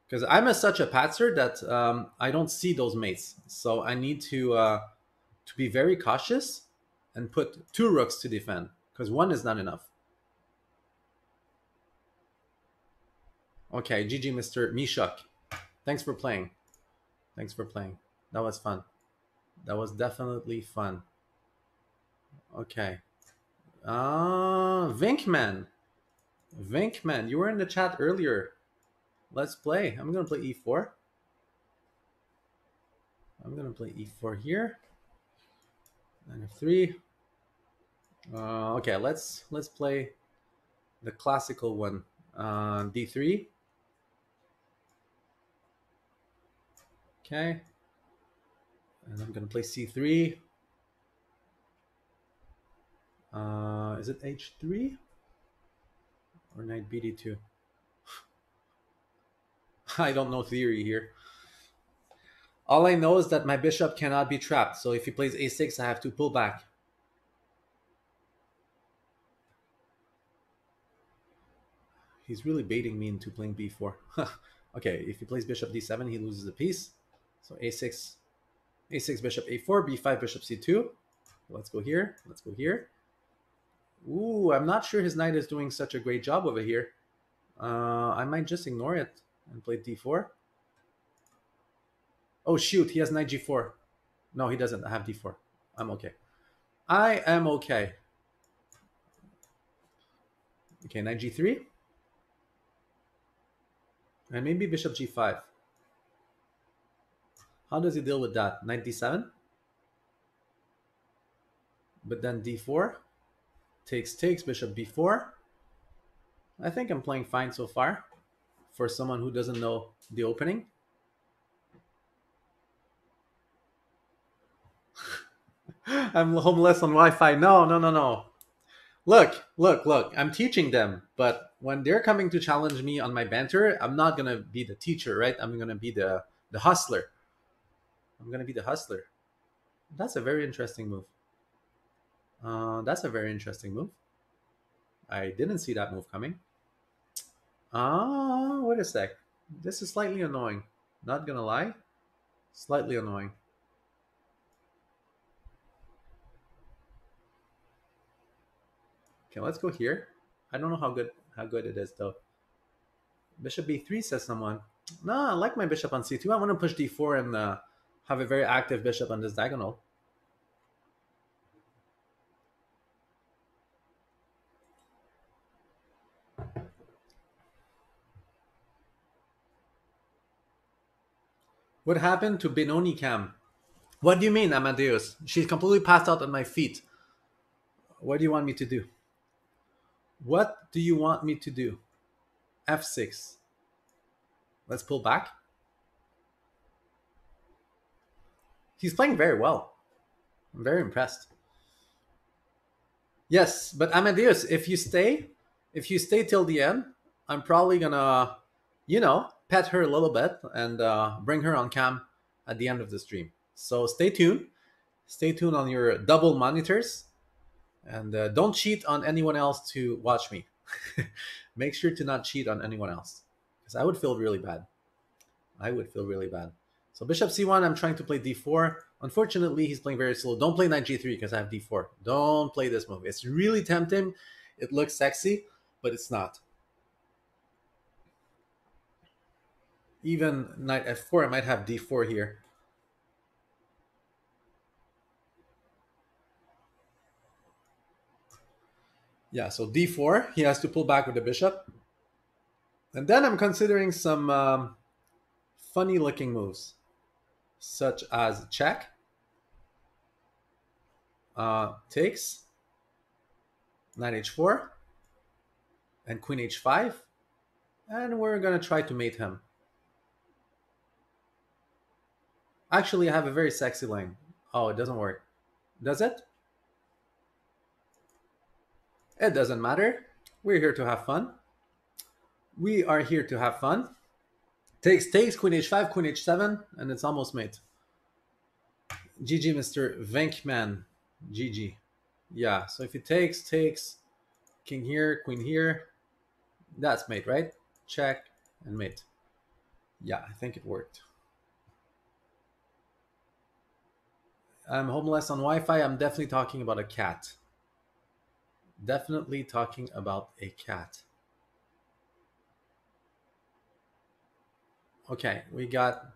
Because I'm a, such a patzer that um, I don't see those mates. So I need to uh, to be very cautious and put two rooks to defend because one is not enough. Okay, GG, Mr. Mishak. Thanks for playing. Thanks for playing. That was fun. That was definitely fun. Okay. Uh, Vinkman. Vinkman, you were in the chat earlier. Let's play. I'm going to play e4. I'm going to play e4 here. And f3. Uh, okay, let's let's play the classical one. uh, d3. Okay. And I'm going to play c3. Uh, is it h3? Or knight bd2? [LAUGHS] I don't know theory here. All I know is that my bishop cannot be trapped. So if he plays a6, I have to pull back. He's really baiting me into playing b4. [LAUGHS] okay, if he plays bishop d7, he loses a piece. So a6, a6 bishop a4, b5 bishop c2. Let's go here. Let's go here. Ooh, I'm not sure his knight is doing such a great job over here. Uh, I might just ignore it and play d4. Oh shoot, he has knight g4. No, he doesn't. I have d4. I'm okay. I am okay. Okay, knight g3. And maybe bishop g5. How does he deal with that? 97? But then d4. Takes, takes, bishop b4. I think I'm playing fine so far for someone who doesn't know the opening. [LAUGHS] I'm homeless on Wi-Fi. No, no, no, no. Look, look, look. I'm teaching them, but when they're coming to challenge me on my banter, I'm not gonna be the teacher, right? I'm gonna be the the hustler. I'm gonna be the hustler. That's a very interesting move. Uh, that's a very interesting move. I didn't see that move coming. Ah, wait a sec. This is slightly annoying. Not gonna lie, slightly annoying. Okay, let's go here. I don't know how good how good it is though. Bishop b3 says someone. No, I like my bishop on c2. I want to push d4 and uh, have a very active bishop on this diagonal. What happened to Benoni Cam? What do you mean, Amadeus? She's completely passed out at my feet. What do you want me to do? What do you want me to do? F6. Let's pull back. He's playing very well. I'm very impressed. Yes, but Amadeus, if you stay, if you stay till the end, I'm probably gonna, you know, pet her a little bit and uh, bring her on cam at the end of the stream. So stay tuned. Stay tuned on your double monitors and uh, don't cheat on anyone else to watch me. [LAUGHS] Make sure to not cheat on anyone else because I would feel really bad. I would feel really bad. So bishop c1, I'm trying to play d4. Unfortunately, he's playing very slow. Don't play knight g3 because I have d4. Don't play this move. It's really tempting. It looks sexy, but it's not. Even knight f4, I might have d4 here. Yeah, so d4, he has to pull back with the bishop. And then I'm considering some um, funny looking moves, such as check, uh, takes, knight h4, and queen h5. And we're going to try to mate him. Actually, I have a very sexy line. Oh, it doesn't work. Does it? It doesn't matter. We're here to have fun. We are here to have fun. Takes, takes, queen h5, queen h7, and it's almost mate. GG, Mr. Venkman. GG. Yeah, so if it takes, takes, king here, queen here, that's mate, right? Check and mate. Yeah, I think it worked. I'm homeless on Wi-Fi. I'm definitely talking about a cat definitely talking about a cat. Okay, we got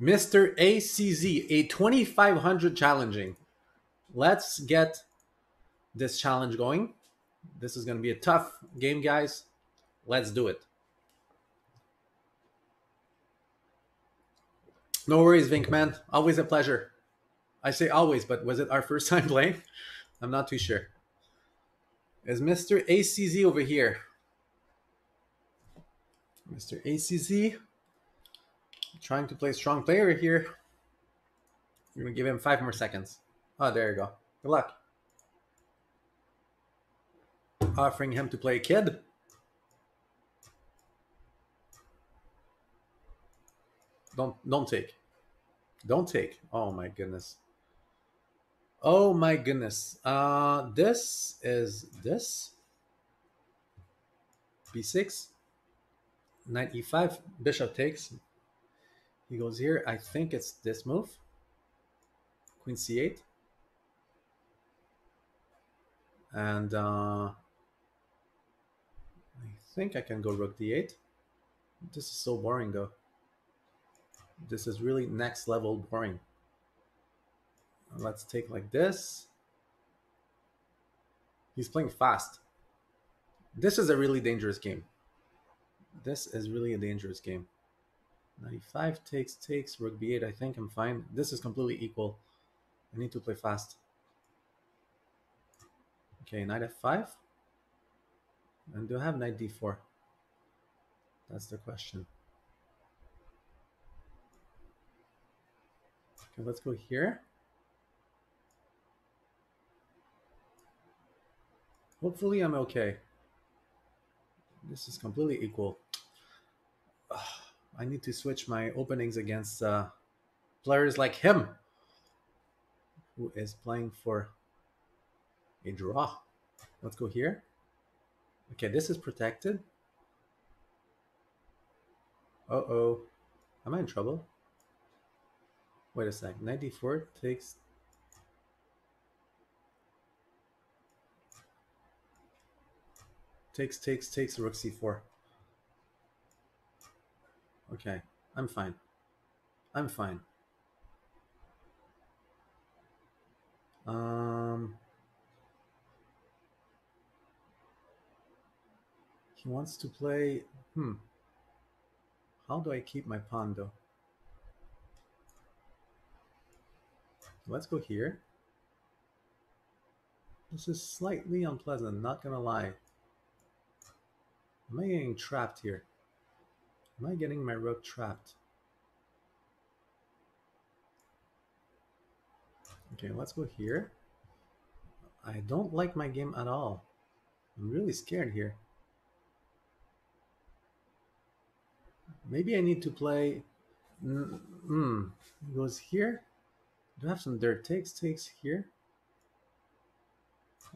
Mr. ACZ, a 2500 challenging. Let's get this challenge going. This is going to be a tough game, guys. Let's do it. No worries, Vinkman. Always a pleasure. I say always, but was it our first [LAUGHS] time playing? I'm not too sure is Mr. ACZ over here. Mr. ACZ trying to play strong player here. We're gonna give him five more seconds. Oh, there you go. Good luck. Offering him to play kid. Don't don't take. Don't take. Oh my goodness. Oh my goodness. Uh this is this. B6. Knight e5. Bishop takes. He goes here. I think it's this move. Queen c8. And uh, I think I can go rook d8. This is so boring though. This is really next level boring. Let's take like this. He's playing fast. This is a really dangerous game. This is really a dangerous game. 95 takes, takes, rook b8. I think I'm fine. This is completely equal. I need to play fast. Okay, knight f5. And do I have knight d4? That's the question. Okay, let's go here. Hopefully I'm okay. This is completely equal. I need to switch my openings against uh, players like him, who is playing for a draw. Let's go here. Okay, this is protected. Uh-oh. Am I in trouble? Wait a sec. 94 takes... Takes, takes, takes rook c4. Okay, I'm fine. I'm fine. Um, he wants to play. Hmm. How do I keep my pawn though? Let's go here. This is slightly unpleasant, not gonna lie. Am I getting trapped here? Am I getting my rook trapped? Okay, let's go here. I don't like my game at all. I'm really scared here. Maybe I need to play... Mm, Hmm, goes here. Do I have some dirt? Takes, takes here.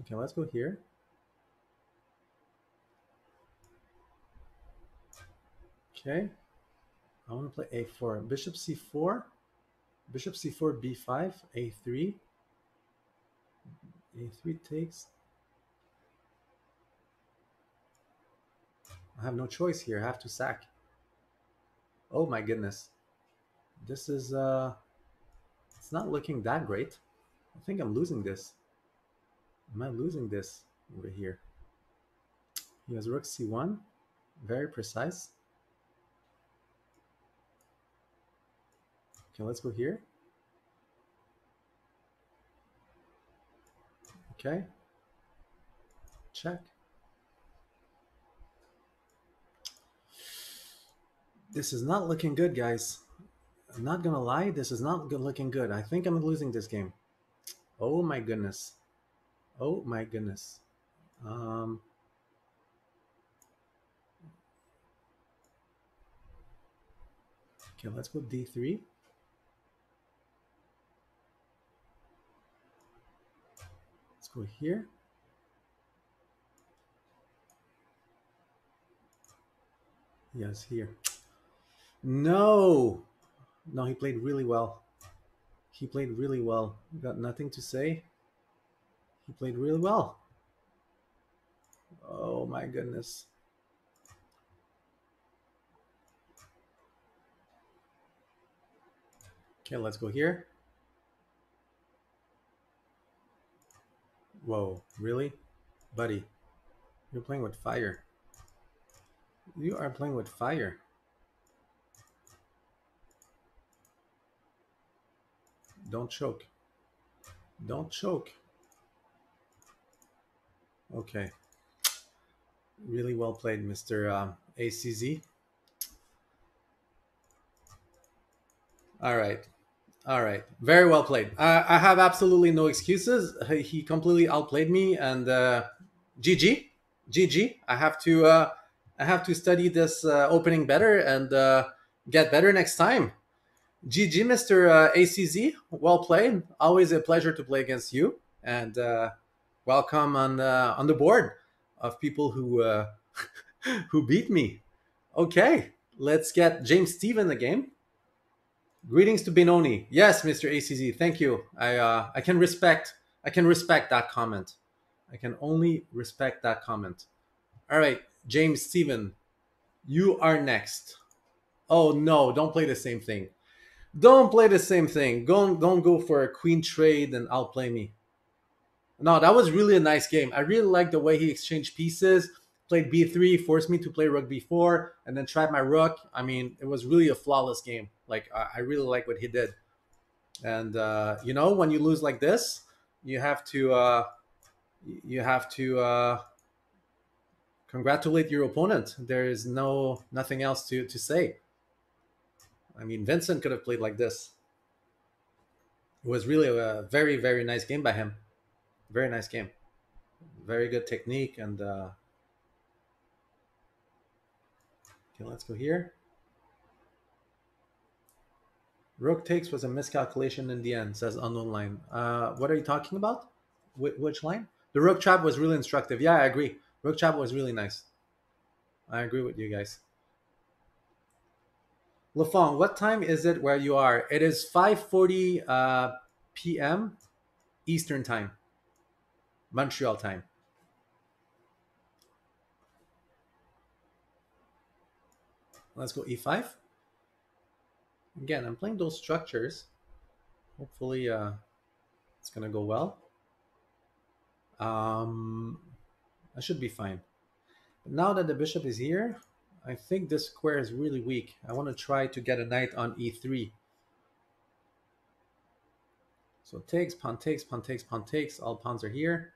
Okay, let's go here. Okay. I want to play a4. Bishop c4. Bishop c4, b5, a3. a3 takes. I have no choice here. I have to sack. Oh my goodness. This is, uh, it's not looking that great. I think I'm losing this. Am I losing this over here? He has rook c1. Very precise. Okay, let's go here. Okay. Check. This is not looking good, guys. I'm not gonna lie, this is not good looking good. I think I'm losing this game. Oh my goodness. Oh my goodness. Um, okay, let's go d3. Here. Yes, here. No! No, he played really well. He played really well. Got nothing to say. He played really well. Oh my goodness. Okay, let's go here. Whoa, really? Buddy, you're playing with fire. You are playing with fire. Don't choke. Don't choke. Okay. Really well played, Mr. Um, ACZ. All right. All right. Very well played. I, have absolutely no excuses. He completely outplayed me and uh, GG. GG. I have to uh, I have to study this uh, opening better and uh, get better next time. GG, Mr. Uh, ACZ. Well played. Always a pleasure to play against you. And uh, welcome on uh, on the board of people who uh, [LAUGHS] who beat me. Okay, let's get James Steven the game. Greetings to Benoni. Yes, Mr. ACZ. Thank you. I uh, I can respect I can respect that comment. I can only respect that comment. All right, James Stephen, you are next. Oh no, don't play the same thing. Don't play the same thing. Don't don't go for a queen trade and outplay me. No, that was really a nice game. I really liked the way he exchanged pieces, played b3, forced me to play rook b4, and then tried my rook. I mean, it was really a flawless game. Like I, really like what he did. And uh, you know, when you lose like this, you have to uh, you have to uh, congratulate your opponent. There is no nothing else to to say. I mean, Vincent could have played like this. It was really a very, very nice game by him. Very nice game. Very good technique. And uh... okay, let's go here. Rook takes was a miscalculation in the end, says unknown line. Uh, what are you talking about? Wh- which line? The rook trap was really instructive. Yeah, I agree. Rook trap was really nice. I agree with you guys. Lefong, what time is it where you are? It is 5:40 uh, p.m. Eastern time, Montreal time. Let's go e5. Again, I'm playing those structures. Hopefully, uh, it's gonna go well. Um, I should be fine. But now that the bishop is here, I think this square is really weak. I want to try to get a knight on e3. So takes, pawn takes, pawn takes, pawn takes. All pawns are here.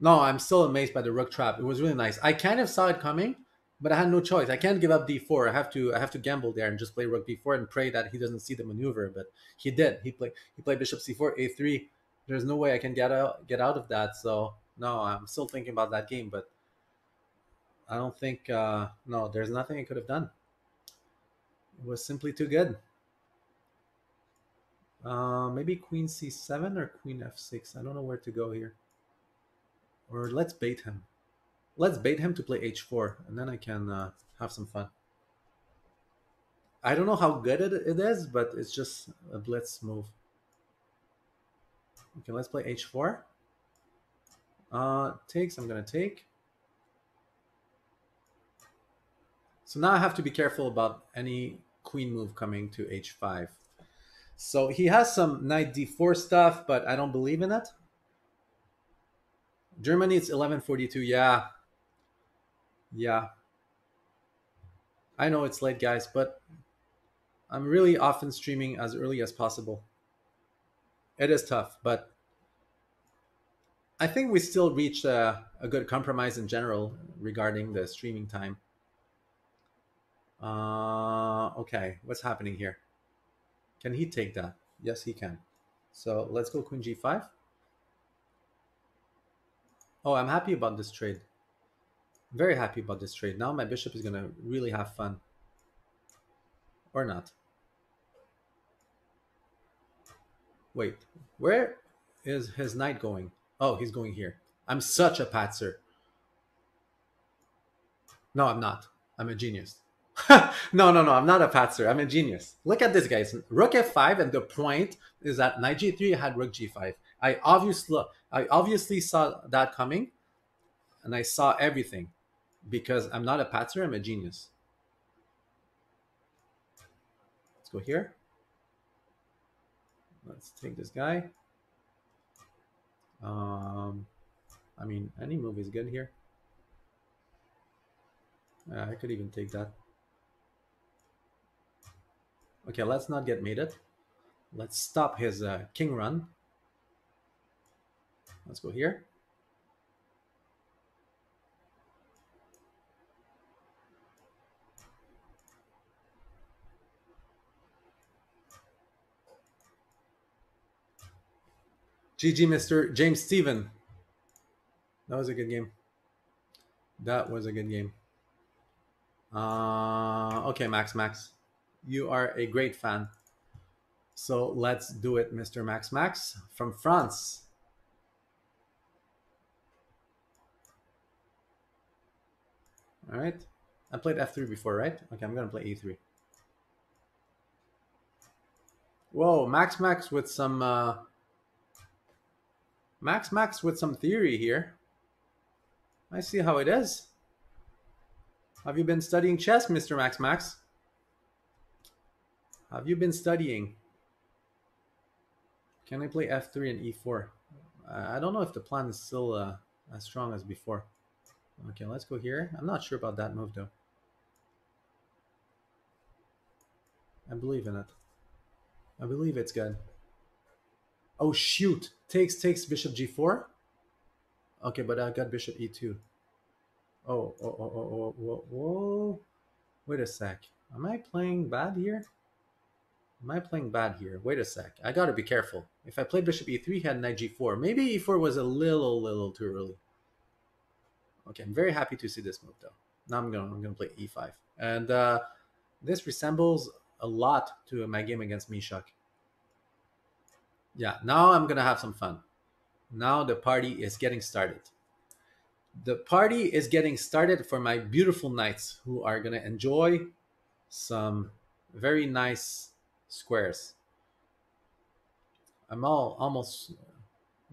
No, I'm still amazed by the rook trap. It was really nice. I kind of saw it coming, but I had no choice. I can't give up d4. I have to I have to gamble there and just play rook b4 and pray that he doesn't see the maneuver. But he did. He played he played bishop c4, a3 there's no way I can get out get out of that. So no, I'm still thinking about that game, but I don't think uh, no, there's nothing I could have done. It was simply too good. Uh, maybe queen c7 or queen f6. I don't know where to go here. Or let's bait him. Let's bait him to play h4, and then I can uh, have some fun. I don't know how good it, it is, but it's just a blitz move. Okay, let's play h4. Uh, takes, I'm going to take. So now I have to be careful about any queen move coming to h5. So he has some knight d4 stuff, but I don't believe in it. Germany, it's 1142. Yeah. Yeah. I know it's late, guys, but I'm really often streaming as early as possible it is tough, but I think we still reached a, a good compromise in general regarding the streaming time. Uh, okay, what's happening here? Can he take that? Yes, he can. So let's go queen g5. Oh, I'm happy about this trade. Very happy about this trade. Now my bishop is going to really have fun. Or not. Wait, where is his knight going? Oh, he's going here. I'm such a patzer. No, I'm not. I'm a genius. [LAUGHS] no, no, no. I'm not a patzer. I'm a genius. Look at this, guys. Rook f5, and the point is that knight g3 had rook g5. I obviously, I obviously saw that coming, and I saw everything because I'm not a patzer. I'm a genius. Let's go here. Let's take this guy. Um, I mean, any move is good here. Uh, I could even take that. Okay, let's not get mated. Let's stop his uh, king run. Let's go here. GG, Mr. James Steven. That was a good game. That was a good game. Uh, okay, Max, Max. You are a great fan. So let's do it, Mr. Max, Max from France. All right. I played f3 before, right? Okay, I'm going to play e3. Whoa, Max Max with some... Uh, Max Max with some theory here. I see how it is. Have you been studying chess, Mr. Max Max? Have you been studying? Can I play f3 and e4? I don't know if the plan is still uh, as strong as before. Okay, let's go here. I'm not sure about that move though. I believe in it. I believe it's good. Oh shoot! Takes takes bishop g4. Okay, but I got bishop e2. Oh, oh, oh, oh, oh, whoa, whoa. Wait a sec. Am I playing bad here? Am I playing bad here? Wait a sec. I gotta be careful. If I played bishop e3, he had knight g4. Maybe e4 was a little, little too early. Okay, I'm very happy to see this move though. Now I'm gonna I'm gonna play e5, and uh, this resembles a lot to my game against Mishak. Yeah, now I'm gonna have some fun. Now the party is getting started. The party is getting started for my beautiful knights who are gonna enjoy some very nice squares. I'm all almost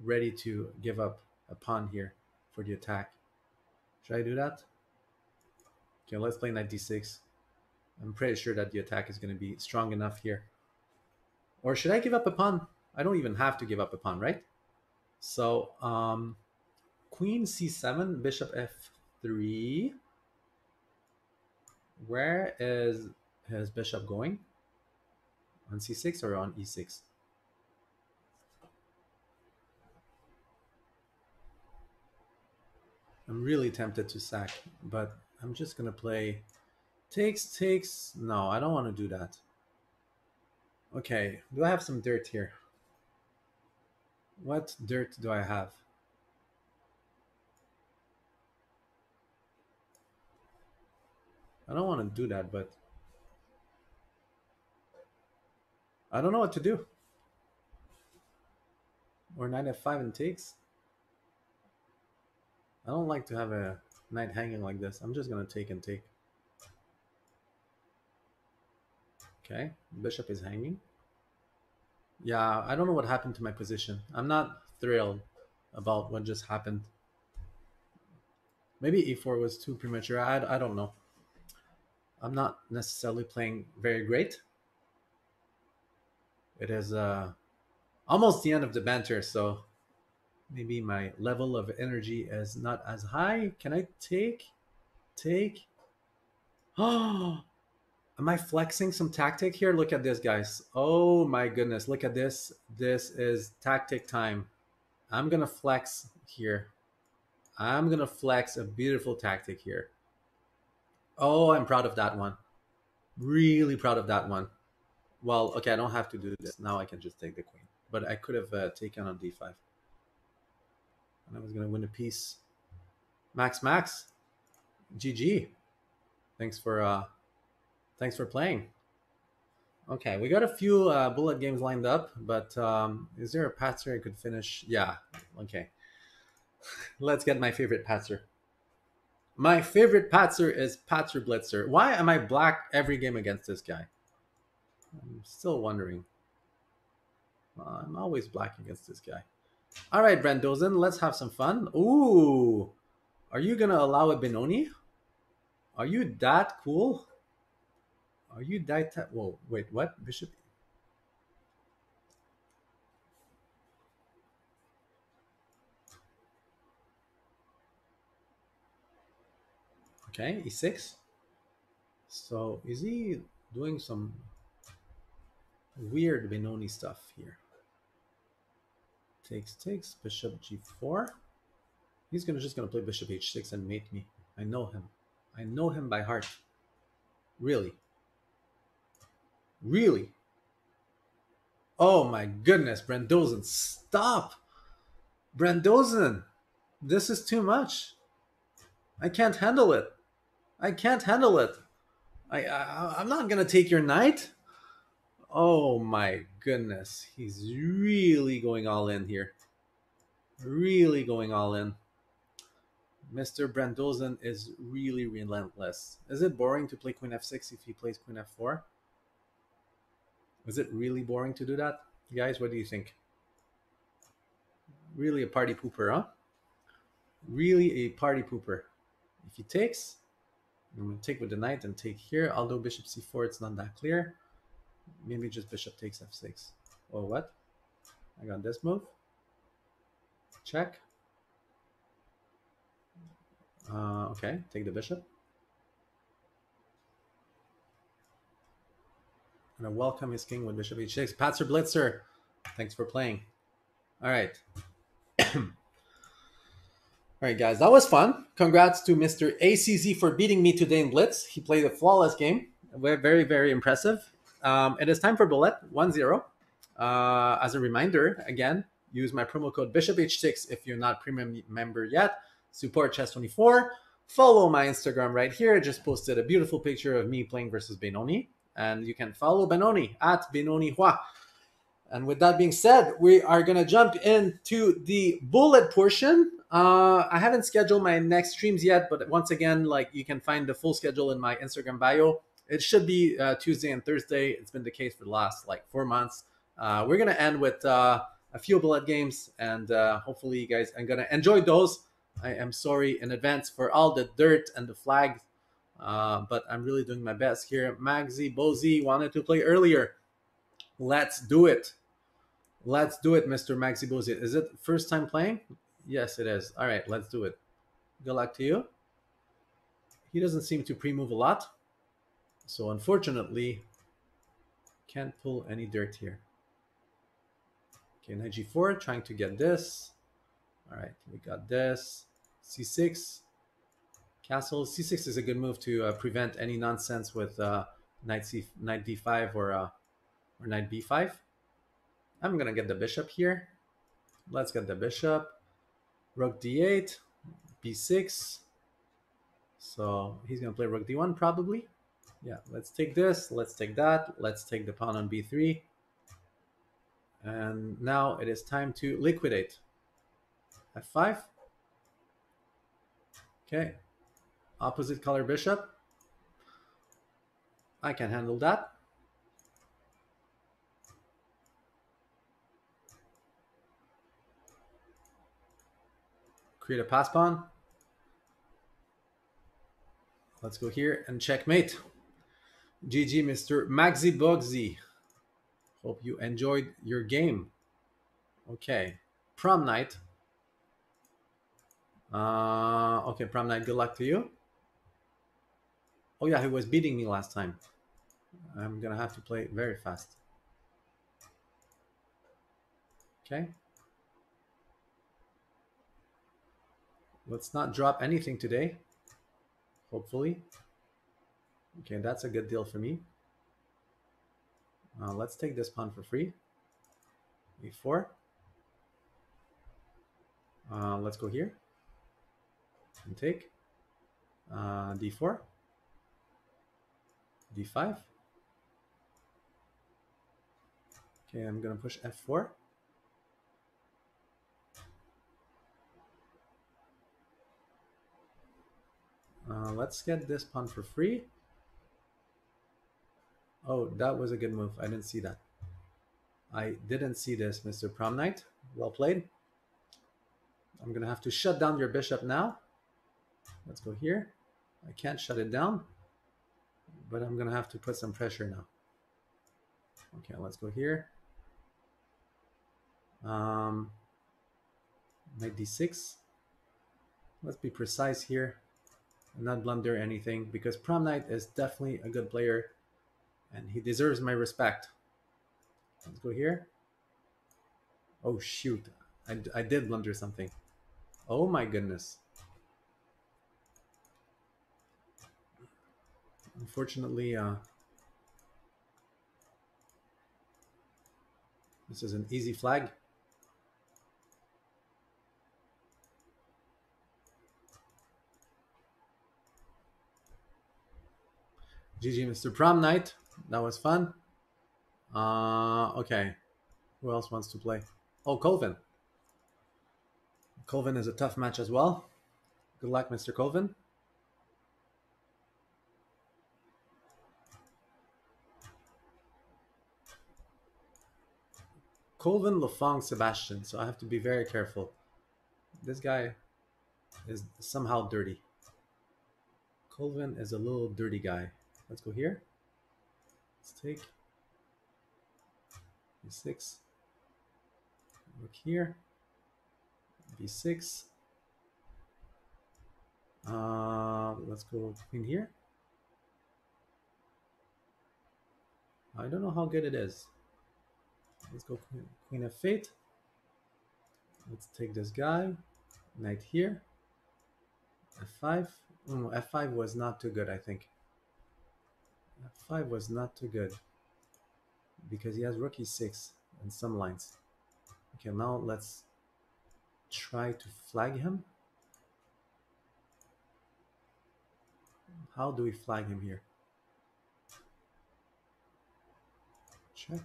ready to give up a pawn here for the attack. Should I do that? Okay, let's play knight d6. I'm pretty sure that the attack is going to be strong enough here. Or should I give up a pawn? I don't even have to give up a pawn, right? So, um, queen c7, bishop f3. Where is his bishop going? On c6 or on e6? I'm really tempted to sack, but I'm just gonna play takes, takes. No, I don't want to do that. Okay, do I have some dirt here? What dirt do I have? I don't want to do that, but I don't know what to do. Or knight f5 and takes. I don't like to have a knight hanging like this. I'm just going to take and take. Okay, bishop is hanging. Yeah, I don't know what happened to my position. I'm not thrilled about what just happened. Maybe e4 was too premature. I, I don't know. I'm not necessarily playing very great. It is uh, almost the end of the banter, so maybe my level of energy is not as high. Can I take? Take? Oh, [GASPS] am I flexing some tactic here? Look at this, guys. Oh my goodness, look at this. This is tactic time. I'm gonna flex here. I'm gonna flex a beautiful tactic here. Oh, I'm proud of that one. Really proud of that one. Well, okay, I don't have to do this. Now I can just take the queen. But I could have uh, taken on d5 and I was gonna win a piece. Max Max, GG. Thanks for uh, thanks for playing. Okay, we got a few uh, bullet games lined up, but um, is there a patzer I could finish? Yeah. Okay. [LAUGHS] Let's get my favorite patzer. My favorite patzer is Patzer Blitzer. Why am I black every game against this guy? I'm still wondering. I'm always black against this guy. All right, Brandozen, let's have some fun. Ooh, are you gonna allow a Benoni? Are you that cool? Are you that? Whoa, wait, what? Bishop. Okay, e6. So is he doing some weird Benoni stuff here? Takes, takes, bishop g4. He's gonna just gonna play bishop h6 and mate me. I know him. I know him by heart. Really. Really. Oh my goodness, Brandozen, stop. Brandozen, this is too much. I can't handle it. I can't handle it. I, I I'm not gonna take your knight. Oh my goodness, he's really going all in here. Really going all in. Mr. Brandozen is really relentless. Is it boring to play Queen f6 if he plays Queen f4? Is it really boring to do that? Guys, what do you think? Really a party pooper, huh? Really a party pooper. If he takes, I'm going to take with the knight and take here. Although bishop c4, it's not that clear. Maybe just bishop takes f6. Or what? I got this move. Check. Uh, okay, take the bishop. And I welcome his king with bishop h6. Patzer Blitzer, thanks for playing. All right. [CLEARS THROAT] All right, guys, that was fun. Congrats to Mr. ACZ for beating me today in Blitz. He played a flawless game. Very, very impressive. Um, it is time for bullet 1 0. Uh, as a reminder, again, use my promo code Bishop H6 if you're not premium member yet. Support Chess24. Follow my Instagram right here. I just posted a beautiful picture of me playing versus Benoni. And you can follow Benoni at Benoni Hua. And with that being said, we are going to jump into the bullet portion. Uh, I haven't scheduled my next streams yet, but once again, like you can find the full schedule in my Instagram bio. It should be uh, Tuesday and Thursday. It's been the case for the last like four months. Uh, we're gonna end with uh, a few bullet games, and uh, hopefully, you guys are gonna enjoy those. I am sorry in advance for all the dirt and the flags, uh, but I'm really doing my best here. Magzi Bozy wanted to play earlier. Let's do it. Let's do it, Mr. Maxi Bozy. Is it first time playing? Yes, it is. All right, let's do it. Good luck to you. He doesn't seem to pre-move a lot. So unfortunately, can't pull any dirt here. Okay, knight g4, trying to get this. All right, we got this. c6, castle. c6 is a good move to uh, prevent any nonsense with uh, knight c, knight d5 or uh, or knight b5. I'm gonna get the bishop here. Let's get the bishop. Rook d8, b6. So he's gonna play rook d1 probably. Yeah, let's take this, let's take that, let's take the pawn on b3. And now it is time to liquidate. f5. Okay, opposite color bishop. I can handle that. Create a pass pawn. Let's go here and checkmate. GG, Mr. Maxi Bugsy. Hope you enjoyed your game. Okay. Prom night. Uh, okay, prom night, good luck to you. Oh yeah, he was beating me last time. I'm gonna have to play very fast. Okay. Let's not drop anything today. Hopefully. Okay, that's a good deal for me. Uh, let's take this pawn for free. e4. Uh, let's go here and take uh, d4, d5. Okay, I'm going to push f4. Uh, let's get this pawn for free. Oh, that was a good move. I didn't see that. I didn't see this, Mr. Prom Knight. Well played. I'm going to have to shut down your bishop now. Let's go here. I can't shut it down, but I'm going to have to put some pressure now. Okay, let's go here. Um, knight d6. Let's be precise here not blunder anything because Prom Knight is definitely a good player and he deserves my respect. Let's go here. Oh, shoot. I, I did blunder something. Oh, my goodness. Unfortunately, uh, this is an easy flag. GG, Mr. Prom Night. That was fun. Uh, okay. Who else wants to play? Oh, Colvin. Colvin is a tough match as well. Good luck, Mr. Colvin. Colvin Lefong Sebastian, so I have to be very careful. This guy is somehow dirty. Colvin is a little dirty guy. Let's go here. Let's take b6. Look here. b6. Uh, let's go in here. I don't know how good it is. Let's go queen, queen of fate. Let's take this guy. Knight here. f5. Oh, f5 was not too good, I think. F5 was not too good. Because he has rook e6 and some lines. Okay, now let's try to flag him. How do we flag him here? Check.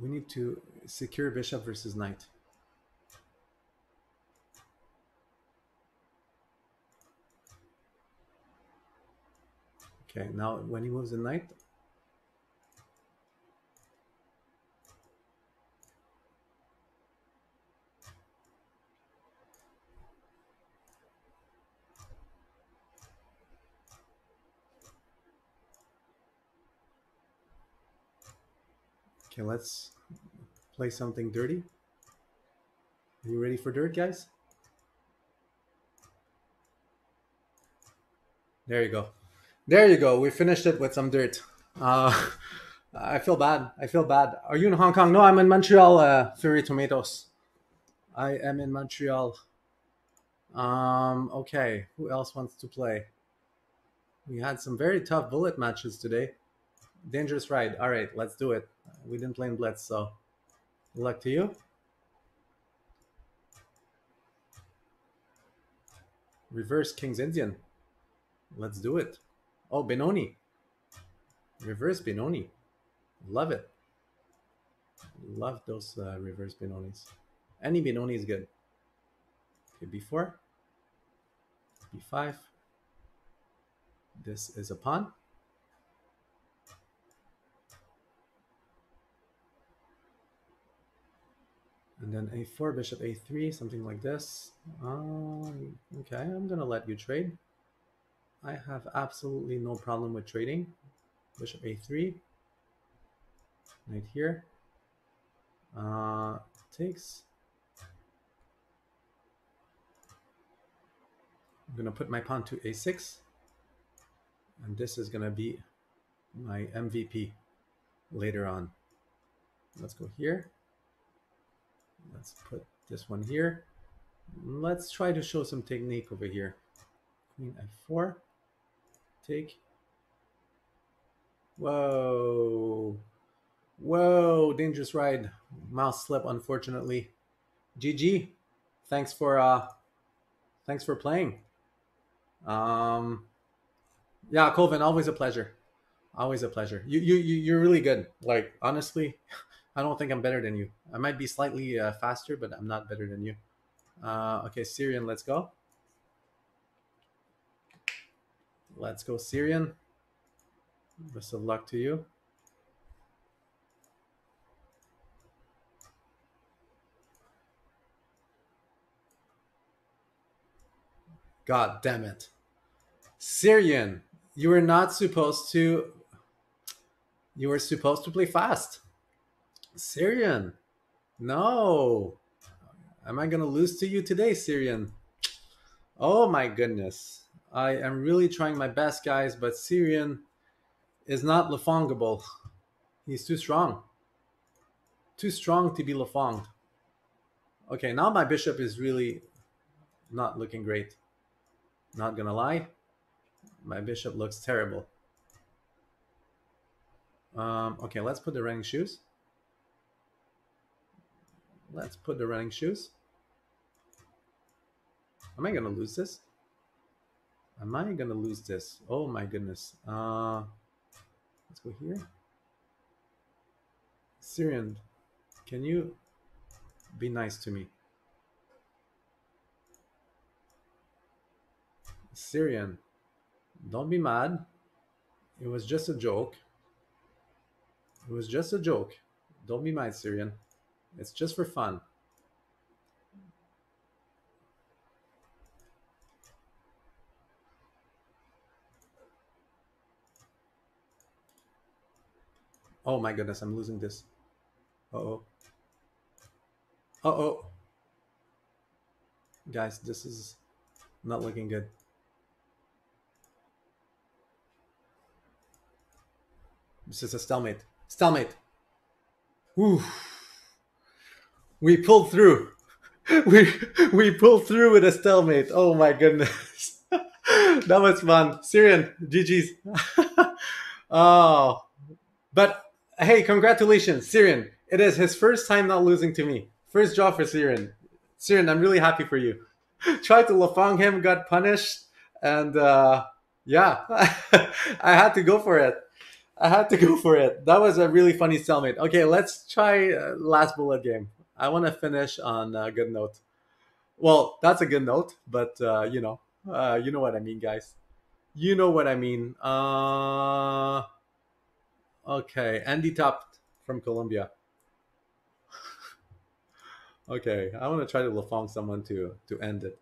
We need to secure bishop versus knight. Okay, now when he moves the knight, Okay, let's play something dirty. Are you ready for dirt, guys? There you go. There you go. We finished it with some dirt. Uh, I feel bad. I feel bad. Are you in Hong Kong? No, I'm in Montreal, uh, Fury Tomatoes. I am in Montreal. Um, okay, who else wants to play? We had some very tough bullet matches today. Dangerous ride. All right, let's do it. We didn't play in Blitz, so good luck to you. Reverse King's Indian. Let's do it. Oh, Benoni. Reverse Benoni. Love it. Love those uh, reverse Benonis. Any Benoni is good. Okay, B4. B5. This is a pawn. And then a4, bishop a3, something like this. Um, okay, I'm gonna let you trade. I have absolutely no problem with trading. Bishop a3, right here. Uh, takes. I'm gonna put my pawn to a6, and this is gonna be my MVP later on. Let's go here. Let's put this one here. Let's try to show some technique over here. Queen f4, take. Whoa, whoa, dangerous ride. Mouse slip, unfortunately. GG. Thanks for uh, thanks for playing. Um, yeah, Colvin, always a pleasure. Always a pleasure. You you you you're really good. Like honestly. [LAUGHS] I don't think I'm better than you. I might be slightly uh, faster, but I'm not better than you. Uh, okay, Syrian, let's go. Let's go, Syrian. Best of luck to you. God damn it. Syrian, you were not supposed to. You were supposed to play fast. Syrian. No. Am I going to lose to you today, Syrian? Oh my goodness. I am really trying my best, guys, but Syrian is not Lefongable. He's too strong. Too strong to be Lefonged. Okay, now my bishop is really not looking great. Not gonna lie. My bishop looks terrible. Um, okay, let's put the running shoes. Let's put the running shoes. Am I to lose this? Am I gonna lose this? Oh my goodness. Uh, let's go here. Syrian, can you be nice to me? Syrian, don't be mad. It was just a joke. It was just a joke. Don't be mad, Syrian. It's just for fun. Oh my goodness, I'm losing this. Uh oh. Uh oh. Guys, this is not looking good. This is a stalemate. Stalemate. Ooh. We pulled through. [LAUGHS] We we pulled through with a stalemate. Oh my goodness. [LAUGHS] that was fun. Syrian, GG's. [LAUGHS] oh. But hey, congratulations, Syrian. It is his first time not losing to me. First draw for Syrian. Syrian, I'm really happy for you. [LAUGHS] Tried to Lefong him, got punished, and uh, yeah, [LAUGHS] I had to go for it. I had to go for it. That was a really funny stalemate. Okay, let's try uh, last bullet game. I want to finish on a good note. Well, that's a good note, but uh, you know, uh, you know what I mean, guys. You know what I mean. Uh, okay, Andy Top from Colombia. okay, I want to try to Lefong someone to to end it.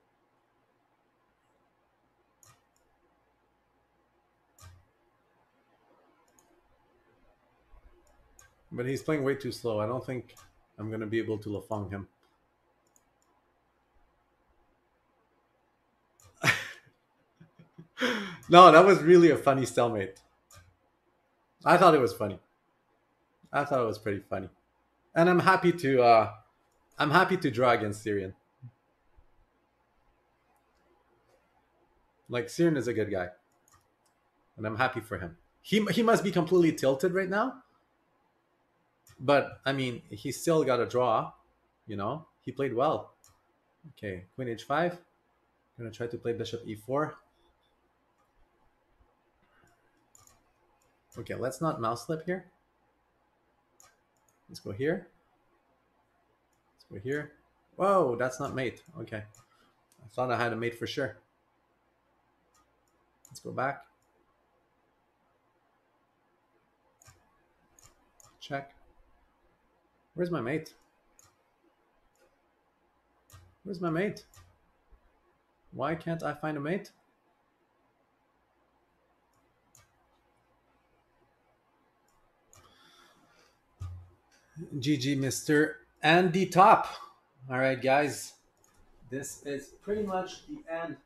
But he's playing way too slow. I don't think I'm going to be able to Lefong him. [LAUGHS] no, that was really a funny stalemate. I thought it was funny. I thought it was pretty funny. And I'm happy to uh I'm happy to draw against Syrian. Like Syrian is a good guy. And I'm happy for him. He he must be completely tilted right now but I mean, he still got a draw. You know, he played well. Okay, queen h5. Gonna try to play bishop e4. Okay, let's not mouse slip here. Let's go here. Let's go here. Whoa, that's not mate. Okay. I thought I had a mate for sure. Let's go back. Check. Where's my mate? Where's my mate? Why can't I find a mate? GG, Mr. Andy Top. All right, guys. This is pretty much the end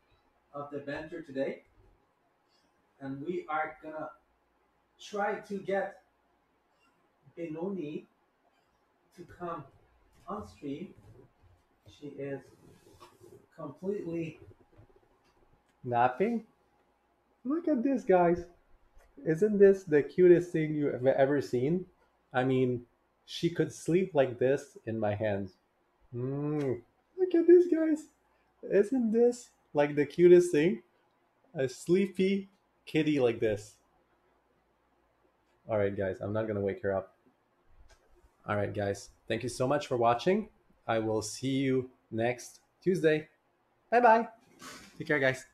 of the banter today. And we are going to try to get Benoni to come on stream. She is completely napping. Look at this, guys. Isn't this the cutest thing you have ever seen? I mean, she could sleep like this in my hands. Mm, look at these guys. Isn't this like the cutest thing? A sleepy kitty like this. All right, guys, I'm not going to wake her up. All right, guys. Thank you so much for watching. I will see you next Tuesday. Bye bye. Take care, guys.